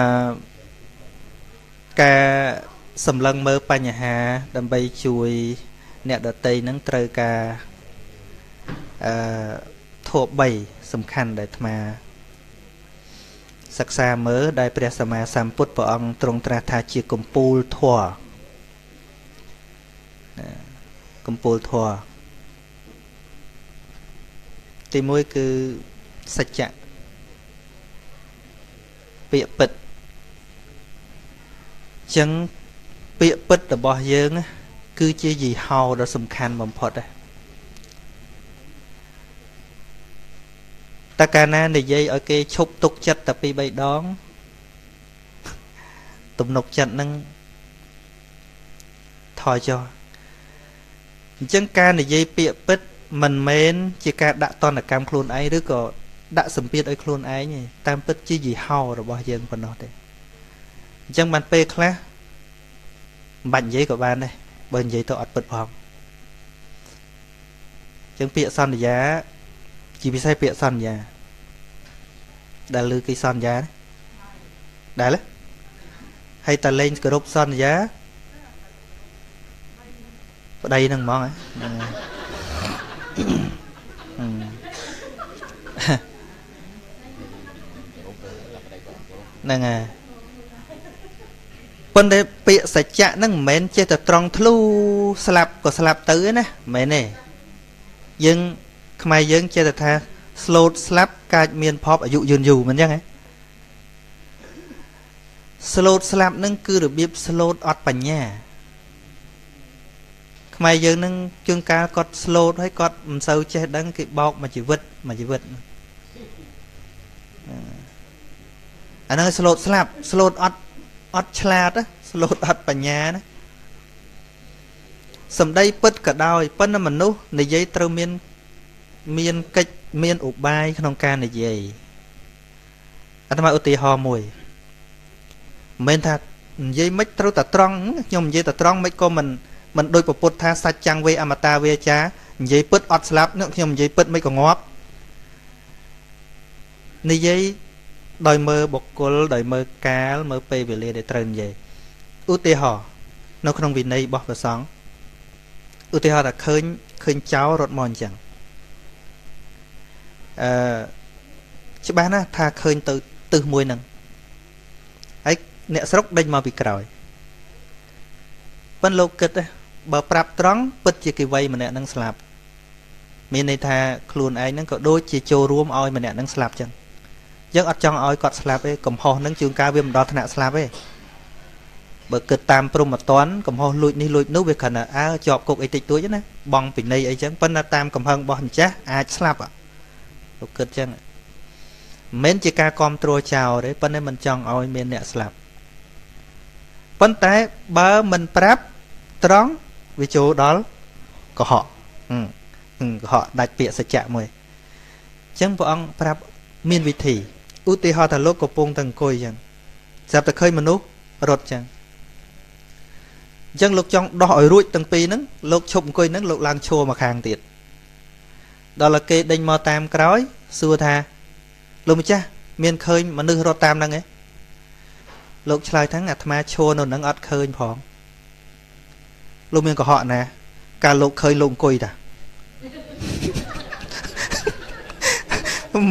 ការ សម្លឹងមើលបញ្ហាដើម្បីជួយអ្នកដតីនឹងត្រូវការអឺធម៌3សំខាន់ដែលអាត្មាសិក្សាមើលដែលព្រះសម្មាសម្ពុទ្ធព្រះអង្គទ្រង់ត្រាស់ថាជាកម្ពូលធម៌កម្ពូលធម៌ទី1គឺសច្ចៈពាក្យពិតចឹង ពាក្យពិតរបស់យើង គឺជាយីហោដ៏សំខាន់បំផុតដែរតើកាលណានិយាយឲ្យគេឈប់ទុកចិត្តតែពីរបីដង ទំនុកចិត្តនឹងថយចុះអញ្ចឹងការនិយាយពាក្យពិតមិនមែនជាការដាក់តនកម្មខ្លួនឯងឬក៏ដាក់សម្ពាធឲ្យខ្លួនឯងទេតាមពិតជាយីហោរបស់យើងប៉ុណ្ណោះទេអញ្ចឹងបានពេលខ្លះ មិនបាច់និយាយក៏បានដែរបើនិយាយទៅអត់ពិតផងអញ្ចឹងពាក្យសន្យា ជាពិសេសពាក្យសន្យា ដែលលើគេសន្យាដែលហើយតលេងគោរពសន្យាប្តីនឹងហ្មងហ៎ហ្នឹងហើយ ប៉ុន្តែពាក្យសច្ចៈហ្នឹងមិនមែនចេះតែត្រង់ធ្លូស្លាប់ក៏ស្លាប់ទៅទេណាមិនមែនទេយើងខ្មែរយើងចេះតែថា slot ស្លាប់កាចមានភពអាយុយឺនយូរមិនអញ្ចឹងហ៎ slot ស្លាប់ហ្នឹងគឺរបៀប slot អត់បញ្ញាខ្មែរយើងនឹងជួនកាលគាត់ slot ហើយគាត់មិនសូវចេះដឹងគេបោកមួយជីវិតមួយជីវិតអាហ្នឹង slot ស្លាប់ slot អត់ អត់ឆ្លាត slot អត់បញ្ញាណាសម្ដីពិតក៏ដោយប៉ុន្តែមនុស្សនិយាយត្រូវមានមានកិច្ចមានឧបាយក្នុងការនិយាយអាត្មាឧទាហរណ៍មួយមិនមែនថានិយាយមិនត្រូវតែត្រង់ខ្ញុំនិយាយតែត្រង់មិនក៏មិនមិនដូចពពុទ្ធថាសច្ចចាំងវេអមតាវាចានិយាយពិតអត់ស្លាប់ខ្ញុំនិយាយពិតមិនក៏ងាប់និយាយ ដោយមើលបុគ្គលដោយមើលកាលមើលពេលវេលាដែលត្រូវនិយាយឧទាហរណ៍នៅក្នុងវិន័យរបស់ព្រះសង្ឃឧទាហរណ៍ថាឃើញឃើញចោររត់មកអញ្ចឹងអឺច្បាស់ណាស់ថាឃើញទៅទិសមួយហ្នឹងហើយអ្នកស្រុកដេញមកពីក្រោយប៉ុន្តែលោកគិតបើប្រាប់ត្រង់ពិតជាគេវ័យម្នាក់ហ្នឹងស្លាប់មានន័យថាខ្លួនឯងហ្នឹងក៏ដូចជាចូលរួមឲ្យម្នាក់ហ្នឹងស្លាប់ចឹង យើងអត់ចង់ឲ្យគាត់ស្លាប់ទេកំហុសហ្នឹងជួនកាលវាមិនដល់ថ្នាក់ស្លាប់ទេបើគិតតាមព្រមអតនកំហុសលួចនេះលួចនោះវាគ្រាន់តែអើជាប់គុកអីតិចតួចណាបងពិន័យអីចឹងប៉ុន្តែតាមកំហឹងរបស់ម្ចាស់អាចស្លាប់លោកគិតចឹងមិនមែនជាការគ្រប់គ្រងចោលទេប៉ុន្តែមិនចង់ឲ្យមានអ្នកស្លាប់ប៉ុន្តែបើមិនប្រាប់ត្រង់វាចូលដល់កុហកកុហកដាច់ពាក្យសច្ចៈមួយអញ្ចឹងព្រះអង្គប្រាប់មានវិធី ឧទាហរណ៍ថាលោកកំពុងតែអង្គុយអញ្ចឹងស្រាប់តែឃើញមនុស្សរត់អញ្ចឹងអញ្ចឹងលោកចង់ដោះឲ្យរួចទាំងពីរហ្នឹងលោកឈប់អង្គុយហ្នឹងលោកឡើងឈរមកខាងទៀតដល់តែគេដេញមកតាមក្រោយសួរថាលោកម្ចាស់មានឃើញមនុស្សរត់តាមហ្នឹងឯងលោកឆ្លើយថាអាត្មាឈរនៅនឹងអត់ឃើញផងលោកមានកុហកណា កាលលោកឃើញលោកអង្គុយតា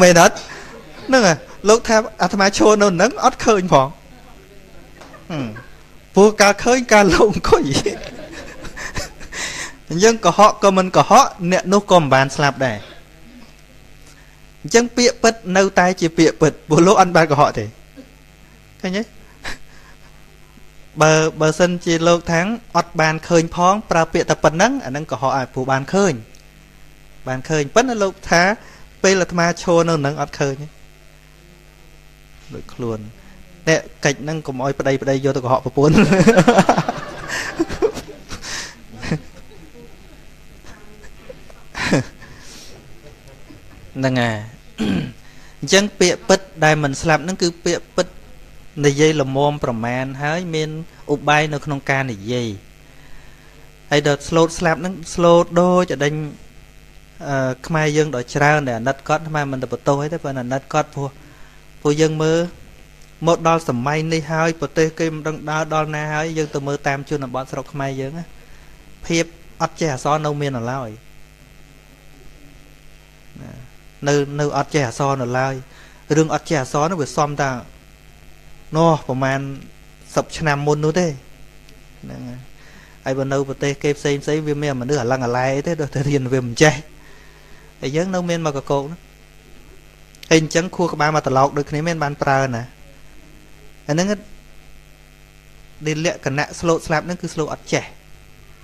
មែនអត់ ហ្នឹងលោកថាអាត្មាឈរនៅនឹងអត់ឃើញផងព្រោះកាលឃើញកាលលោកអង្គុយអញ្ចឹងកុហកក៏មិនកុហកអ្នកនោះក៏មិនបានស្លាប់ដែរអញ្ចឹងពាក្យពិតនៅតែជាពាក្យពិតព្រោះលោកអត់បានកុហកទេឃើញទេបើបើសិនជាលោកថាងអត់បានឃើញផងប្រើពាក្យតែប៉ុណ្ណឹងអាហ្នឹងកុហកឲ្យព្រោះបានឃើញបានឃើញប៉ុន្តែលោកថាពេលអាត្មាឈរនៅនឹងអត់ឃើញ ដូចខ្លួនតែកិច្ចហ្នឹងកុំឲ្យប្តីប្តីយកទៅកុហកប្រពន្ធហ្នឹងហើយអញ្ចឹងពាក្យពិតដែលមិនស្លាប់ហ្នឹងគឺពាក្យពិតនិយាយលមមប្រមាណហើយមានឧបាយនៅក្នុងការនិយាយហើយដល់ slot ស្លាប់ហ្នឹង slot ដូចអដេញអឺខ្មែរយើងដល់ច្រើនដែលអាណិតគាត់ខ្មែរមិនទៅបន្ទោសអីទេប៉ុន្តែអាណិតគាត់ព្រោះ ព្រោះយើងមើលមកដល់សម័យនេះហើយប្រទេសគេមិនដឹងដើរដល់ណាហើយយើងទៅមើលតាមជនបទស្រុកខ្មែរយើងភាពអត់ចេះអសរនៅមាននៅឡើយនៅនៅអត់ចេះអសរនៅឡើយរឿងអត់ចេះអសរនោះវាសំតានោះប្រហែល10ឆ្នាំមុននោះទេហ្នឹងហើយបើនៅប្រទេសគេផ្សេងផ្សេងវាមានមនុស្សអាឡឹងអាឡែទេដូចតែរៀនវាមិនចេះហើយយើងនៅមានមកកកោកហ្នឹង ហើយអញ្ចឹងខួរក្បាលមកត្រឡោកដូចគ្នាមានបានប្រើណាអាហ្នឹងដែលលក្ខណៈស្លូតស្លាប់ហ្នឹងគឺស្លូតអត់ចេះ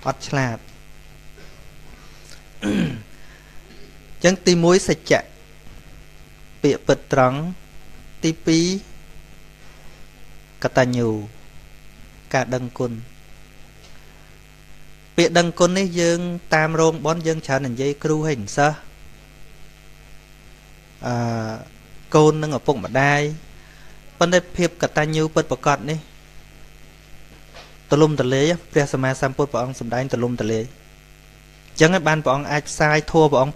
អត់ឆ្លាតអញ្ចឹងទី1សច្ចៈពាក្យពិតត្រង់ទី2កតញ្ញូការដឹងគុណពាក្យដឹងគុណនេះយើងតាមរោងបនយើងច្រើននិយាយគ្រូហើយសិស្ស អឺកូននិងឪពុកម្ដាយប៉ុន្តែភាពកតញ្ញូពិតប្រកបនេះទលំទលាយព្រះសម្មាសម្ពុទ្ធព្រះអង្គសម្ដែងទលំទលាយអញ្ចឹងបានព្រះអង្គអាចផ្សាយធัวព្រះអង្គ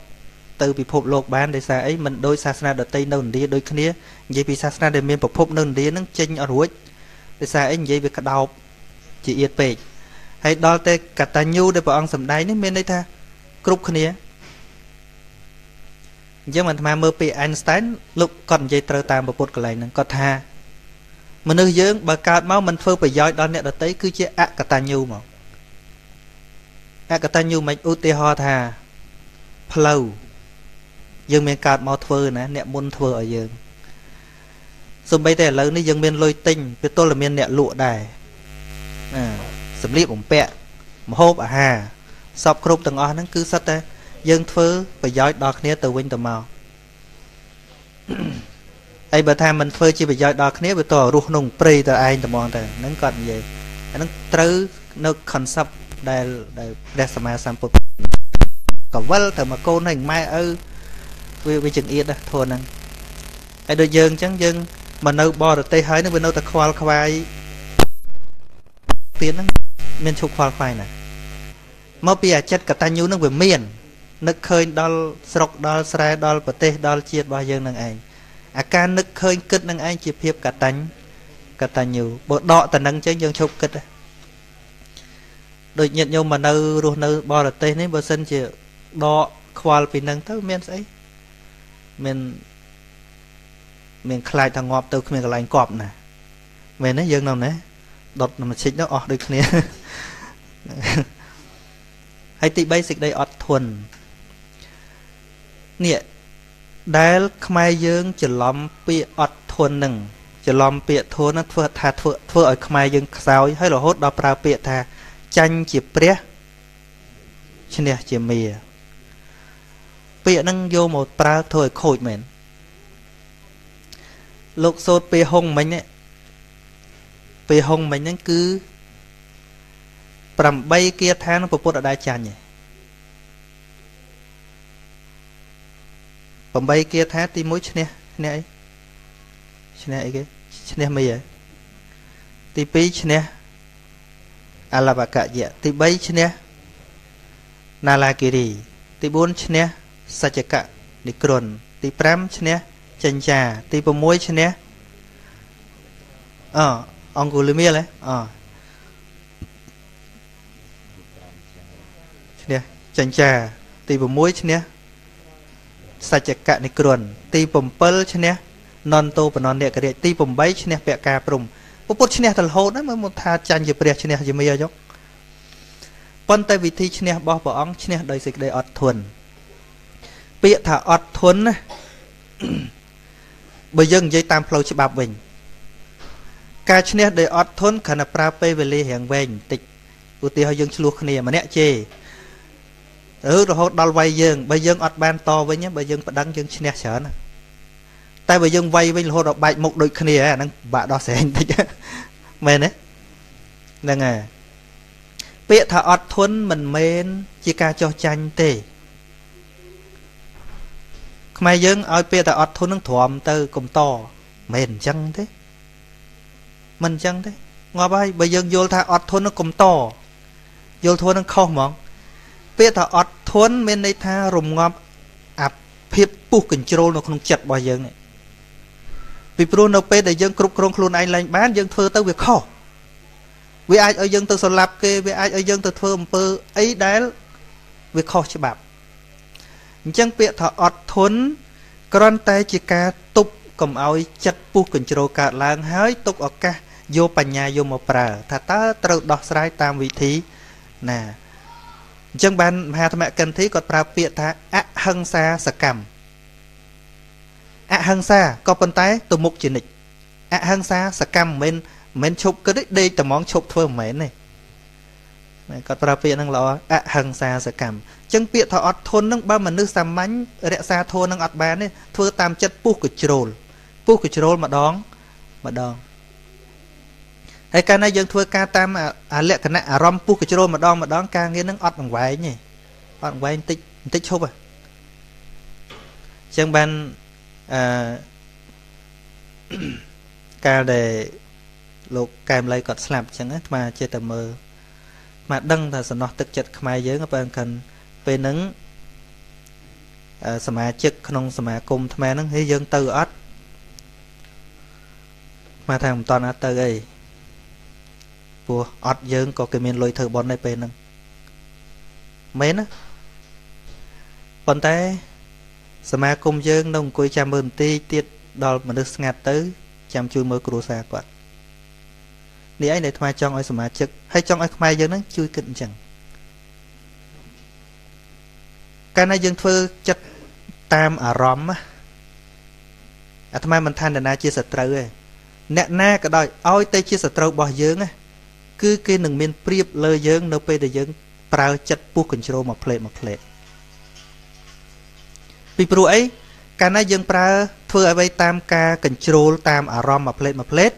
ទៅពិភពលោកបានដោយសារអីមិនដូចសាសនាដទៃនៅឥណ្ឌាដូចគ្នានិយាយពីសាសនាដែលមានប្រភពនៅឥណ្ឌានឹងចេញអត់រួចដោយសារអីនិយាយវាក្តោបជាអៀតពេកហើយដល់តែកតញ្ញូដែលព្រះអង្គសម្ដែងនេះមានន័យថាគ្រប់គ្នា អញ្ចឹងអាត្មាមើលពី Einstein លោកគាត់និយាយត្រូវតាមពុទ្ធកន្លែងហ្នឹងគាត់ថាមនុស្សយើងបើកើតមកមិនធ្វើប្រយោជន៍ដល់អ្នកដទៃគឺជាអកតញ្ញូមកអកតញ្ញូមិនឧទាហរណ៍ថាផ្លូវយើងមានកើតមកធ្វើណាអ្នកមុនធ្វើឲ្យយើងសំបីតែឥឡូវនេះយើងមានលុយទិញពេលទល់តែមានអ្នកលក់ដែរណាសម្លៀកបំពាក់ម្ហូបអាហារសពគ្រប់ទាំងអស់ហ្នឹងគឺសិតតែ យើងធ្វើប្រយោជន៍ដល់គ្នាទៅវិញទៅមកហើយបើថាមិនធ្វើជាប្រយោជន៍ដល់គ្នាវាតរស់ក្នុងព្រៃទៅឯងត្មងទៅហ្នឹងគាត់និយាយអាហ្នឹងត្រូវនៅ concept ដែលដែលព្រះសម្មាសម្ពុទ្ធកវលទៅមកកូនហើយម៉ែឪវាវាចង្អៀតណាធនហ្នឹងហើយដូចយើងអញ្ចឹងយើងមកនៅបរទេសហើយនឹងវានៅតែខ្វល់ខ្វាយទៀតហ្នឹងមានឈប់ខ្វល់ខ្វាយណាមកពីអាចិតកតញ្ញូនឹងវាមាន នឹកឃើញដល់ស្រុកដល់ស្រែដល់ប្រទេសដល់ជាតិរបស់យើងនឹងឯងអាការនឹកឃើញគិតនឹងឯងជាភាពកតញ្ញកតញ្ញូបើដកតំណឹងចេញយើងឈប់គិតដូចញាតិញោមមកនៅរស់នៅបរទេសនេះបើសិនជាដកខ្វល់ពីនឹងទៅមានស្អីមានមានខ្លាចថាងាប់ទៅគ្មានកន្លែងកប់ណាមែនទេយើងនៅណាដុតមកឈិចនោះអស់ដូចគ្នាហើយទី3សេចក្តីអត់ធន់ នេះដែលខ្មែរយើងច្រឡំពាក្យអត់ធន់នឹងច្រឡំពាក្យធន់នឹងធ្វើថាធ្វើធ្វើឲ្យខ្មែរយើងខ្សោយហើយរហូតដល់ប្រើពាក្យថាចាញ់ជាព្រះឈ្នះជាមាពាក្យហ្នឹងយកមកប្រើធ្វើឲ្យខូចមែនលោកសោតពេលហុងមិញនេះពេលហុងមិញហ្នឹងគឺ8គាថានឹងពុទ្ធអដាចាញ់ឯង 8គាថាទី1ឈ្នះឈ្នះអីឈ្នះអីគេឈ្នះមីហ៎ទី2ឈ្នះអលបកយៈទី3ឈ្នះណាឡាគិរីទី4ឈ្នះសច្ចកៈនិក្រុនទី5ឈ្នះចិញ្ចាទី6ឈ្នះអអង្គុលមៀលហ៎អឈ្នះចិញ្ចាទី6ឈ្នះ សច្ចកៈនិក្រុនទី7ឈ្នះនន្តោបណនអ្នករាជទី8ឈ្នះពកាព្រំពុទ្ធឈ្នះទៅរហូតហ្នឹងមើលមកថាចាញ់ជាព្រះឈ្នះជាមីយកប៉ុន្តែវិធីឈ្នះរបស់ព្រះអង្គឈ្នះដោយសេចក្តីអត់ធន់ពាក្យថាអត់ធន់ណាបើយើងនិយាយតាមផ្លូវច្បាប់វិញការឈ្នះដោយអត់ធន់គ្រាន់តែប្រើពេលវេលារៀងវែងបន្តិចឧទាហរណ៍យើងឆ្លោះគ្នាម្នាក់ជេរ ឬរហូតដល់វាយយើងបើយើងអត់បានតវិញបើយើងប្តឹងយើងឈ្នះច្រើនតែបើយើងវាយវិញរហូតដល់បែកមុខដូចគ្នាអាហ្នឹងបាក់ដោះស្រែងតិចមែនទេហ្នឹងហើយពាក្យថាអត់ធន់មិនមែនជាការចោះចាញ់ទេខ្មែរយើងឲ្យពាក្យថាអត់ធន់នឹងទ្រាំទៅកុំតមិនអញ្ចឹងទេមិនអញ្ចឹងទេងាប់ហើយបើយើងយល់ថាអត់ធន់នឹងកុំតយល់ធន់នឹងខុសហ្មង ពាក្យថាអត់ធន់មានន័យថារងាប់អាភាពពុះកញ្ជ្រោលនៅក្នុងចិត្តរបស់យើងនេះពីព្រោះនៅពេលដែលយើងគ្រប់គ្រងខ្លួនឯងឡើងបានយើងធ្វើទៅវាខុសវាអាចឲ្យយើងទៅសម្លាប់គេវាអាចឲ្យយើងទៅធ្វើអំពើអីដែលវាខុសច្បាប់អញ្ចឹងពាក្យថាអត់ធន់គ្រាន់តែជាការទប់កុំឲ្យចិត្តពុះកញ្ជ្រោលកើតឡើងហើយទុកឱកាសយកបញ្ញាយកមកប្រើ ថាតើត្រូវដោះស្រាយតាមវិធីណា អញ្ចឹងបានមហាធម្មកិន្ធីគាត់ប្រើពាក្យថាអហិង្សាសកម្មអហិង្សាក៏ប៉ុន្តែទៅមុខជានិច្ចអហិង្សាសកម្មមិនមែនមិនឈប់គិតទេដេកតែហ្មងឈប់ធ្វើមិនមែនទេគាត់ប្រើពាក្យហ្នឹងល្អអហិង្សាសកម្មអញ្ចឹងពាក្យថាអត់ធន់ហ្នឹងបើមនុស្សសាមញ្ញរក្សាធនហ្នឹងអត់បានទេធ្វើតាមចិត្តពុះកជ្រោលពុះកជ្រោលម្ដងម្ដង ហើយកាលណាយើងធ្វើការតាមអាលក្ខណៈអារម្មណ៍ពុះកជ្រោលម្ដងម្ដងការងារហ្នឹងអត់អង្វែងទេអត់អង្វែងបន្តិចបន្តិចឈប់ហ៎អញ្ចឹងបានអឺកាលដែលលោកកែមលៃគាត់ស្លាប់អញ្ចឹងអាត្មាចេះតែមើលអាដឹងថាសំណោះទឹកចិត្តខ្មែរយើងបើមិនពេលហ្នឹងសមាជិកក្នុងសមាគមថ្មហ្នឹងហេយើងទៅអត់មកថាមិនតន់អត់ទៅអី ព្រោះអត់យើងក៏គេមានលុយធ្វើបន់ដែរពេលហ្នឹងមែនណាប៉ុន្តែសមាគមយើងនៅអង្គុយចាំមើលបន្តិចទៀតដល់មនុស្សស្ងាត់ទៅចាំជួយមើលគ្រួសារគាត់នេះឯងដែលអាត្មាចង់ឲ្យសមាជិកហើយចង់ឲ្យខ្មែរយើងហ្នឹងជួយគិតអញ្ចឹងកាលណាយើងធ្វើចិត្តតាមអារម្មណ៍ណាអាត្មាមិនថានរណាជាសត្រូវទេអ្នកណាក៏ដោយឲ្យតែជាសត្រូវរបស់យើងណា គឺគេនឹងមានព្រៀបលើយើង នៅពេលដែលយើង ប្រើចិត្តពុះកញ្ជ្រោលមកផ្លេតមកផ្លេតពីព្រោះអីកាលណាយើងប្រើធ្វើអ្វីតាមការកញ្ជ្រោលតាមអារម្មណ៍មកផ្លេតមកផ្លេត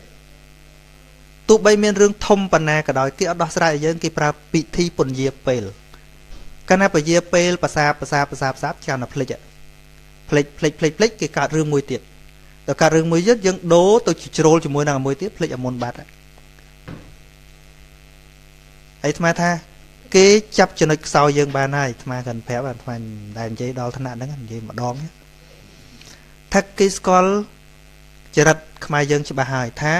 ទោះបីមានរឿងធំប៉ុណ្ណាក៏ដោយគេអត់ដោះស្រាយឲ្យយើងគេប្រើពិធីពន្យាពេលកាលណាពជាពេលភាសាភាសាភាសាភាសាចាំតែភ្លេចភ្លេចភ្លេចភ្លេចភ្លេចគេកើតរឿងមួយទៀតដល់កើតរឿងមួយទៀតយើងដូរទៅជ្រុលជាមួយនឹងមួយទៀតភ្លេចឲ្យមុនបាត់ហើយ អាត្មាថាគេចាប់ចំណុចខ្សោយយើងបានហើយអាត្មាកាន់ប្រាប់អាត្មាដែលនិយាយដល់ថ្នាក់ហ្នឹងនិយាយម្ដងថាគេស្គាល់ចរិតខ្មែរយើងច្បាស់ហើយថា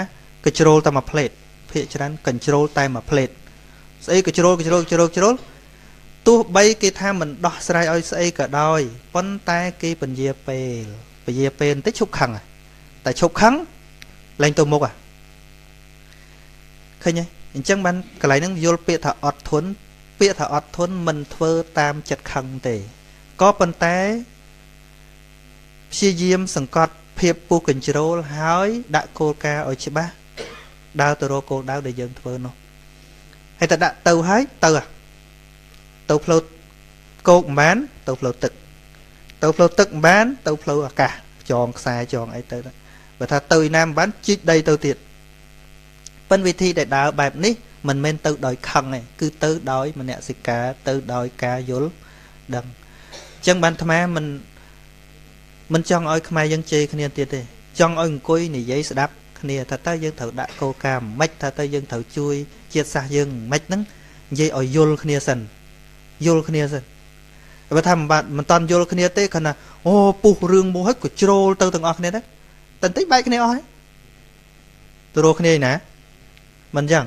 កជ្រុលតែមួយផ្លេតភាកច្រើនកញ្ជ្រោលតែមួយផ្លេតស្អីកជ្រុលកជ្រុលជ្រុលជ្រុលទោះបីគេថាមិនដោះស្រាយឲ្យស្អីក៏ដោយប៉ុន្តែគេពន្យាពេលពន្យាពេលបន្តិចឈប់ខឹងតែឈប់ខឹងលែងទៅមុខអាឃើញទេ អញ្ចឹងបានកន្លែងហ្នឹងយល់ពាក្យថាអត់ធន់ពាក្យថាអត់ធន់មិនធ្វើតាមចិត្តខឹងទេក៏ប៉ុន្តែព្យាយាមសង្កត់ភាពពុះកញ្ជ្រោលហើយដាក់គោលការណ៍ឲ្យច្បាស់ដើរទៅរកគោលដៅដែលយើងធ្វើនោះហើយតែដាក់ទៅហើយទៅទៅផ្លូវគោកមិនបានទៅផ្លូវទឹក ទៅផ្លូវទឹកមិនបានទៅផ្លូវអាកាសចងខ្សែចងអីទៅបើថាទៅឯណាមិនបានជីកដីទៅទៀត ប៉ិនវិធីដែលដើរបែបនេះមិនមែនទៅដោយខឹងទេគឺទៅដោយមនសិការទៅដោយការយល់ដឹងអញ្ចឹងបានអាត្មាមិនមិនចង់ឲ្យខ្មែរយើងជេរគ្នាទៀតទេចង់ឲ្យអង្គុយនិយាយស្ដាប់គ្នាថាតើយើងត្រូវដាក់គោលការណ៍ម៉េចថាតើយើងត្រូវជួយជាតិសាសន៍យើងម៉េចហ្នឹងនិយាយឲ្យយល់គ្នាសិនយល់គ្នាសិនបើថាមិនបាត់មិនតន់យល់គ្នាទេគាត់ថាអូពុះរឿងមួយហើយក៏ជ្រោលទៅទាំងអស់គ្នាដែរតែបន្តិចបែកគ្នាអស់ហើយទៅរកគ្នាឯណា មិនចឹង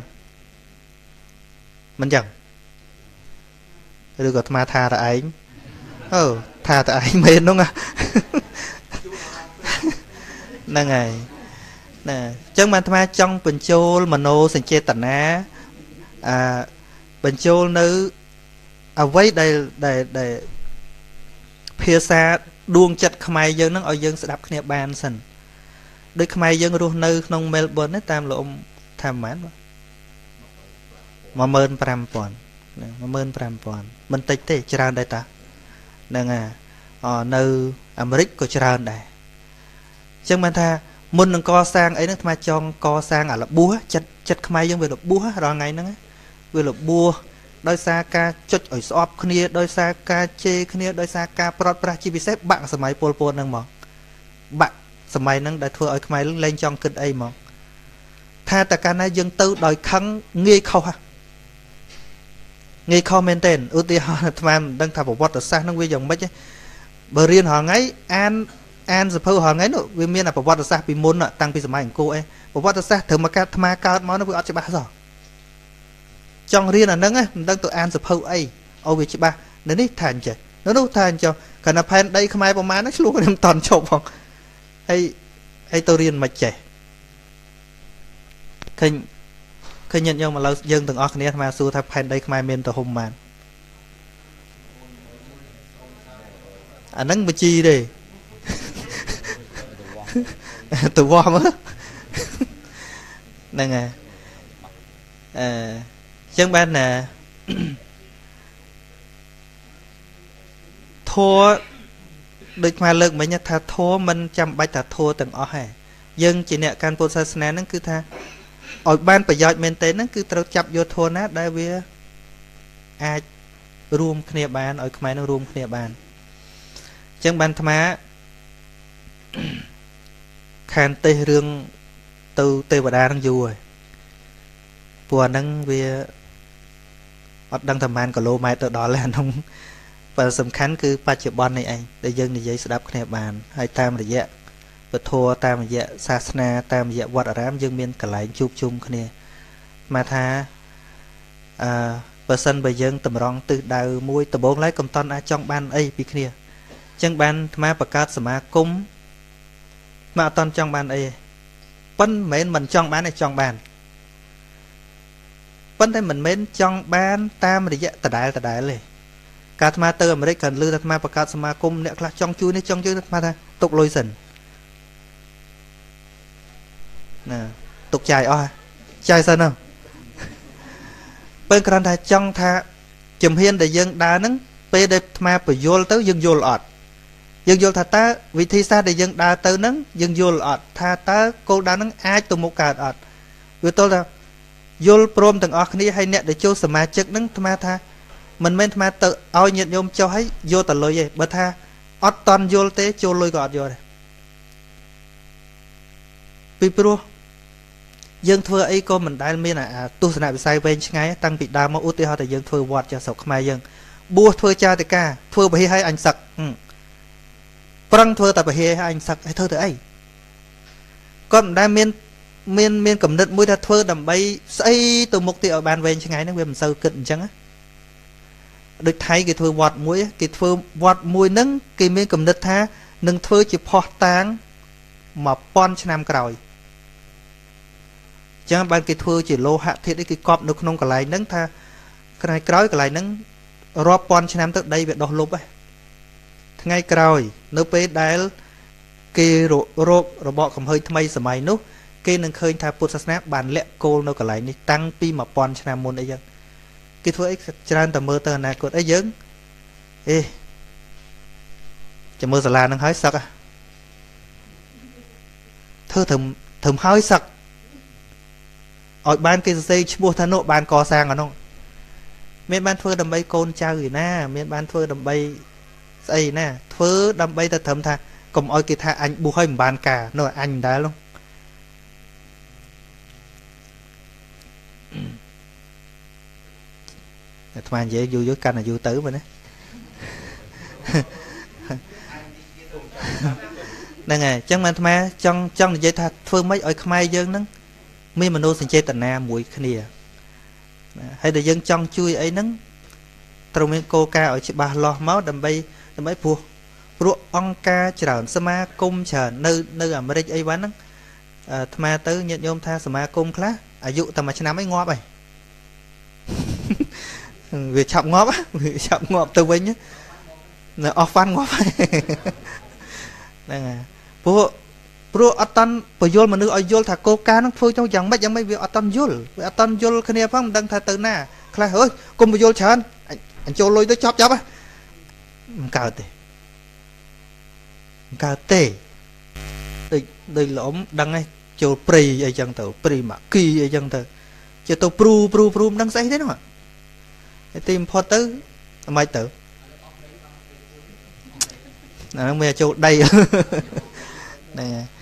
មិនចឹងឬក៏អាត្មាថាតឯងអឺថាតឯងមែនហ្នឹងហ្នឹងហើយណាអញ្ចឹងបានអាត្មាចង់បញ្ចូលមโนសញ្ចេតនាអឺបញ្ចូលនៅអ្វីដែលដែលដែលភាសាដួងចិត្តខ្មែរយើងនឹងឲ្យយើងស្ដាប់គ្នាបានសិនដូចខ្មែរយើងរស់នៅក្នុងមែលប៊នតាមលោកអ៊ំ ថាប៉ុន្មាន15000 15000មិនតិចទេច្រើនដែរតាហ្នឹងហើយនៅអាមេរិកក៏ច្រើនដែរអញ្ចឹងបានថាមុននឹងកសាងអីហ្នឹងអាត្មាចង់កសាងអារបួសចិត្តចិត្តខ្មែរយើងវារបួសរាល់ថ្ងៃហ្នឹងវារបួសដោយសារការចុចឲ្យស្អប់គ្នាដោយសារការជេរគ្នាដោយសារការប្រត់ប្រាស់ជាពិសេសបាក់សម័យពលពតហ្នឹងមកបាក់សម័យហ្នឹងដែលធ្វើឲ្យខ្មែរលែងចង់គិតអីមក ថាតើកាលណាយើងទៅដោយខឹងងាយខុសងាយខុសមែនទែនឧទាហរណ៍អាត្មាមិនដឹងថាប្រវត្តិសាស្ត្រហ្នឹងវាយ៉ាងម៉េចបើរៀនរាល់ថ្ងៃអានអានសភៅរាល់ថ្ងៃនោះវាមានប្រវត្តិសាស្ត្រពីមុនតាំងពីសម័យអង្គរអីប្រវត្តិសាស្ត្រត្រឹមមកកាត់អាត្មាកើតមកនោះវាអត់ច្បាស់សោះចង់រៀនអាហ្នឹងមិនដឹងទៅអានសភៅអីឲ្យវាច្បាស់នៅនេះថាអញ្ចឹងនៅនោះថាអញ្ចឹងគ្រាន់តែផែនដីខ្មែរប្រមាណហ្នឹងឆ្លោះខ្ញុំមិនតន់ជប់ផងហើយហើយទៅរៀនមិនចេះ ឃើញឃើញញាតិញោមឥឡូវយើងទាំងអស់គ្នាអាត្មាសួរថាផែនដីខ្មែរមានទៅហុំបានអាហ្នឹងបជីទេទៅវោះមើលហ្នឹងហើយអឺចឹងបានណាធัวដូចខ្មែរលើកមិញថាធัวមិនចាំបាច់ថាធัวទាំងអស់ទេយើងជាអ្នកកាន់ពុទ្ធសាសនាហ្នឹងគឺថា ឲ្យបានប្រយោជន៍មែនទេហ្នឹងគឺត្រូវចាប់យកធัวណាដែលវាអាចរួមគ្នាបានឲ្យខ្មែរនឹងរួមគ្នាបានអញ្ចឹងបានអាត្មាខានទេសរឿងទៅទេវតានឹងយូរហើយព្រោះអាហ្នឹងវាអត់ដឹងតែប៉ុន្មានគីឡូម៉ែត្រទៅដល់ហើយអានោះបើសំខាន់គឺបច្ចុប្បន្ននេះឯងដែលយើងនិយាយស្ដាប់គ្នាបានហើយតាមរយៈ ពធតាមរយៈសាសនាតាមរយៈវត្តអារាមយើងមានកន្លែងជួបជុំគ្នាមកថាអឺបើសិនបើយើងតម្រង់ទិសដៅមួយដំបូងឡើយកុំតន់អាចចង់បានអីពីគ្នាអញ្ចឹងបានអាត្មាបង្កើតសមាគមមកអត់តន់ចង់បានអីប៉ិនមិនមែនមិនចង់បានទេចង់បានប៉ុន្តែមិនមែនចង់បានតាមរយៈដដែលដដែលទេការអាត្មាទៅអាមេរិកក៏លឺថាអាត្មាបង្កើតសមាគមអ្នកខ្លះចង់ជួយនេះចង់ជួយអាត្មាថាទុកលុយសិន ណាទុកចាយអស់ចាយសិនណាពេលគ្រាន់តែចង់ថាជំហានដែលយើងដើរហ្នឹងពេលដែលអាត្មាបញ្យល់ទៅយើងយល់អត់យើងយល់ថាតើវិធីសាស្ត្រដែលយើងដើរទៅហ្នឹងយើងយល់អត់ថាតើគោលដៅហ្នឹងអាចទៅមុខកើតអត់វាទល់ថាយល់ព្រមទាំងអស់គ្នាហើយអ្នកដែលចូលសមាជិកហ្នឹងអាត្មាថាមិនមែនអាត្មាទៅឲ្យញាតិញោមចុះហើយយកតលុយទេបើថាអត់តន់យល់ទេចូលលុយក៏អត់យកដែរពីព្រោះ យើងធ្វើអីក៏មិនដែលមានអាទស្សនវិស័យវែងឆ្ងាយតាំងពីដើមមកឧទាហរណ៍តែយើងធ្វើវត្តចាស់ស្រុកខ្មែរយើងបួសធ្វើចាតិកាធ្វើពហិឲ្យអញសឹកប្រឹងធ្វើតែពហិឲ្យអញសឹកឲ្យធ្វើទៅអីគាត់មិនដែលមានមានមានកំណត់មួយថាធ្វើដើម្បីស្អីទៅមុខទៀតឲ្យបានវែងឆ្ងាយហ្នឹងវាមិនសូវគិតអញ្ចឹងណាដូចថៃគេធ្វើវត្តមួយគេធ្វើវត្តមួយហ្នឹងគេមានកំណត់ថានឹងធ្វើជាផោះតាង1000ឆ្នាំក្រោយ ចឹងបានគេធ្វើជាលោហៈធាតុអីគេកប់នៅក្នុងកន្លែងហ្នឹងថាក្រោយក្រោយកន្លែងហ្នឹងរាប់ពាន់ឆ្នាំទៅដីវាដុះលុបហើយថ្ងៃក្រោយ នៅពេលដែលគេរោគរបបកំហើញថ្មីសម័យនោះគេនឹងឃើញថាពុទ្ធសាសនាបានលាក់គោលនៅកន្លែងនេះតាំងពី1000ឆ្នាំមុនអីចឹងគេធ្វើអីច្រើនតែមើលទៅអនាគតអីយើងអេចាំមើលសាលានឹងហើយសឹកធ្វើត្រឹមត្រឹមហើយសឹក ឲ្យបានគេសរសេរឈ្មោះថានោះបានកសាងអានោះមានបានធ្វើដើម្បីកូនចៅឯណា មានបានធ្វើដើម្បីស្អីណាធ្វើដើម្បីតែត្រឹមថាកុំឲ្យគេថាអញបួសឲ្យមិនបានការនោះអញមិនដែលនោះអាត្មានិយាយយូរយូរកាន់តែយូរទៅមែនទេហ្នឹងហើយអញ្ចឹងអាត្មាចង់ចង់និយាយថាធ្វើម៉េចឲ្យខ្មែរយើងហ្នឹង មានមនោសញ្ចេតនាមួយគ្នាហើយដែលយើងចង់ជួយអីហ្នឹងត្រូវមានគោលការណ៍ឲ្យច្បាស់លាស់មកដើម្បីដើម្បីព្រោះព្រោះអង្គការច្រើនសមាគមច្រើននៅនៅអាមេរិកអីវ៉ាន់ហ្នឹងអាត្មាទៅញាតិញោមថាសមាគមខ្លះអាយុតែមួយឆ្នាំឯងងាប់ហើយវាឆាប់ងាប់វាឆាប់ងាប់ទៅវិញនៅអស់ហ្វាន់ងាប់ហើយហ្នឹងហើយព្រោះ ព្រោះអត់តាន់បយលមនុស្សឲ្យយល់ថាកោការនឹងធ្វើចុះយ៉ាងម៉េចយ៉ាងម៉េចវាអត់តាន់យល់វាអត់តាន់យល់គ្នាផងមិនដឹងថាទៅណាខ្លះអើយកុំបយលច្រើនអញ្ចូលលុយទៅចប់ចប់មិនកើតទេមិនកើតទេដូចដូចល្អំដឹងឯងចូលព្រៃអីចឹងទៅព្រៃម៉ាគីអីចឹងទៅជាទៅព្រូព្រូព្រូមិនដឹងស្អីទេនោះទីបំផុតទៅអ្មេចទៅអាហ្នឹងវាចូលដីហ្នឹងហើយ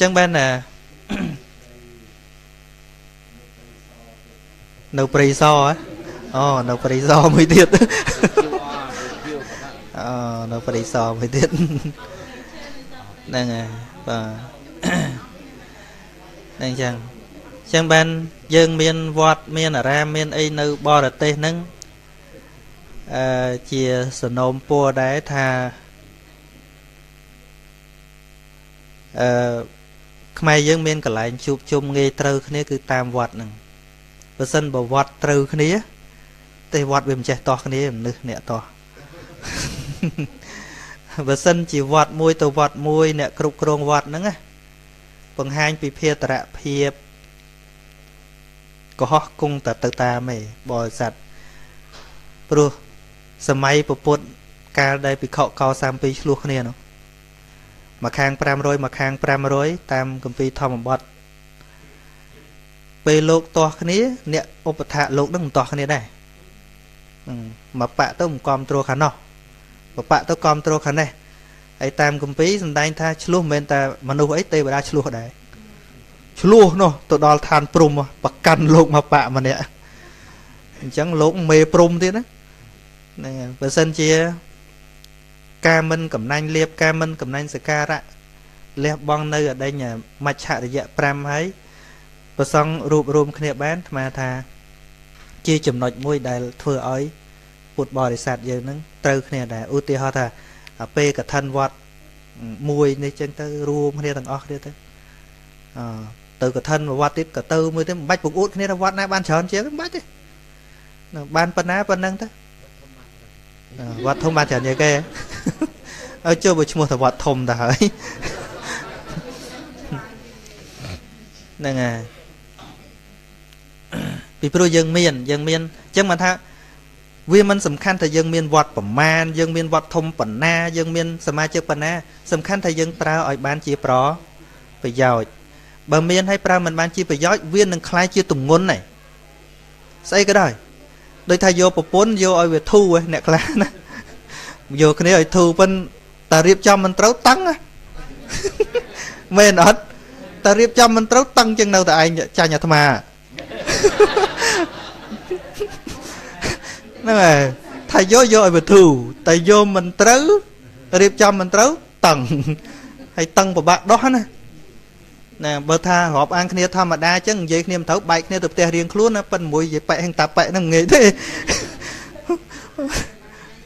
ចឹងបានណានៅព្រៃសអូនៅព្រៃសមួយទៀតអូនៅព្រៃសមួយទៀតហ្នឹងហើយបាទហ្នឹងចឹងចឹងបានយើងមានវត្តមានអារាមមានអីនៅបរទេសហ្នឹងអឺជាសនមពួរដែរថាអឺ ខ្មែរយើងមានកន្លែងជួបជុំងាយត្រូវគ្នាគឺតាមវត្តហ្នឹងបើសិនបើវត្តត្រូវគ្នា ទេវត្តវាមិនចេះតោះគ្នាមនុស្សអ្នកតោះបើសិនជាវត្តមួយទៅវត្តមួយ អ្នកគ្រប់គ្រងវត្តហ្នឹងណាបង្ហាញពីភាតរភាពកុហកគង់តែទៅតាមឯងបរិស័ទព្រោះសម័យពពុទ្ធកាលដែលភិក្ខុកោ32ឆ្លោះគ្នានោះ មួយខាង500មួយខាង500តាមគម្ពីរធម្មបទពេលលោកទាស់គ្នា អ្នកឧបថាលោកនឹងមិនទាស់គ្នាដែរមកបាក់ទៅមិនគ្រប់គ្រងខាងនោះបបាក់ទៅគ្រប់គ្រងខាងនេះហើយតាមគម្ពីរសំដែងថាឆ្លោះមិនមែនតែមនុស្សអីទេវតាឆ្លោះដែរឆ្លោះនោះទៅដល់ឋានព្រំប្រកាន់លោកមកបាក់ម្នាក់អញ្ចឹងលោកមេព្រំទៀតណាហ្នឹងហើយបើសិនជា ការមិនកំណាញ់លៀបការមិនកំណាញ់សការៈលះបង់នៅអដិញមច្ឆរយៈ5ហើយប្រសង់រួបរวมគ្នាបានអាត្មាថា ជាចំណុចមួយដែលធ្វើឲ្យពុទ្ធបរិស័ទយើងនឹងត្រូវគ្នាដែរឧទាហរណ៍ថាពេលកឋិនវត្តមួយនេះចឹងទៅរួមគ្នាទាំងអស់គ្នាទៅអទៅកឋិនវត្តទៀតក៏ទៅមួយទៀតមិនបាច់បង្អួតគ្នាថាវត្តណាបានច្រើនជាងមិនបាច់ទេនៅបានប៉ុណ្ណាប៉ុណ្ណឹងទៅ វត្តធំបានច្រើនជាងគេឲ្យចូលបើឈ្មោះថាវត្តធំទៅហើយហ្នឹងហើយពីព្រោះយើងមានយើងមានអញ្ចឹងបានថាវាមិនសំខាន់ថាយើងមានវត្តប្រមាណយើងមានវត្តធំប៉ុណ្ណាយើងមានសមាជិកប៉ុណ្ណា សំខាន់ថាយើងប្រើឲ្យបានជាប្រប្រយោជន៍បើមានឲ្យប្រើមិនបានជាប្រយោជន៍វានឹងคล้ายជាទម្ងន់ហ្នឹងស្អីក៏ដោយ ដូចថាយកប្រពន្ធយកឲ្យវាធូរអ្នកខ្លះណាយកគ្នាឲ្យធូរប៉ុន្តែរៀបចំមិនត្រូវតឹងមែនអត់តែរៀបចំមិនត្រូវតឹងជាងនៅតែឯងចាញ់អាត្មាហ្នឹងហើយថាយកយកឲ្យវាធូរតែយកមិនត្រូវរៀបចំមិនត្រូវតឹងហើយតឹងពិបាកដោះណា ណាបើថារាប់អានគ្នាធម្មតាអញ្ចឹងនិយាយគ្នាមិនត្រូវបែកគ្នាទៅផ្ទះរៀងខ្លួនណាប៉ិនមួយនិយាយប៉ែកហឹងតាប៉ែកហ្នឹងងាយទេ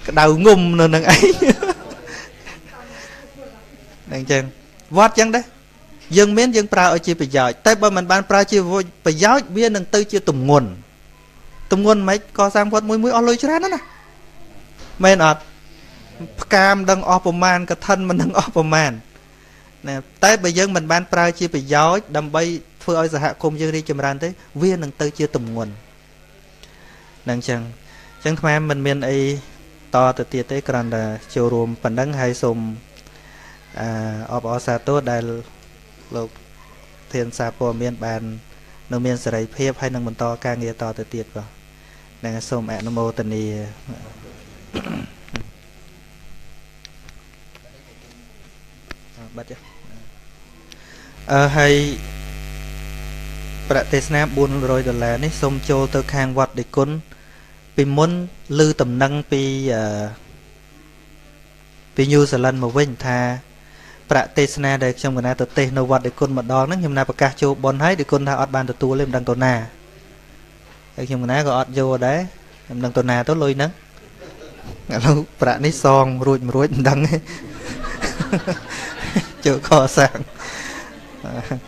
ក្តៅងុំនៅនឹងឯងហ្នឹងអញ្ចឹងវត្តអញ្ចឹងដែរយើងមានយើងប្រើឲ្យជាប្រយោជន៍តែបើមិនបានប្រើជាប្រយោជន៍វានឹងទៅជាទំងន់ទំងន់មិនកសាងវត្តមួយមួយអស់លុយច្រើនណាស់ណាមែនអត់ផ្កាមដឹងអស់ប្រមាណកឋិនមិនដឹងអស់ប្រមាណ ណាតែបើយើងមិនបានប្រើជាប្រយោជន៍ដើម្បីធ្វើឲ្យសហគមន៍យើងរីកចម្រើនទេវានឹងទៅជាទំងន់នឹងចឹងចឹងខ្មែរមិនមានអីតទៅទៀតទេគ្រាន់តែចូលរួមប៉ុណ្ណឹងហើយសូមអអបអរសាទរដែលលោកធានសាព័ត៌មានបាននៅមានសេរីភាពហើយនឹងបន្តការងារតទៅទៀតបាទនឹងសូមអនុមោទនាបាត់ចា អឺហើយប្រទេសនា400ដុល្លារនេះសូមចូលទៅខាងវត្តដេគុណពីមុនឮតំណែងពីអឺពីញូហ្សេឡង់មកវិញថាប្រាក់ទេសនាដែលខ្ញុំកណាទៅទេសនៅវត្តដេគុណម្ដងហ្នឹងខ្ញុំណាប្រកាសចូលប៉ុនហើយដេគុណថាអត់បានទទួលទេមិនដឹងទៅណាហើយខ្ញុំកណាក៏អត់យកដែរមិនដឹងទៅណាទៅលុយហ្នឹងឥឡូវប្រាក់នេះសងរួចមិនរួចមិនដឹងទេចូលកសាង 嗯 [laughs] 哼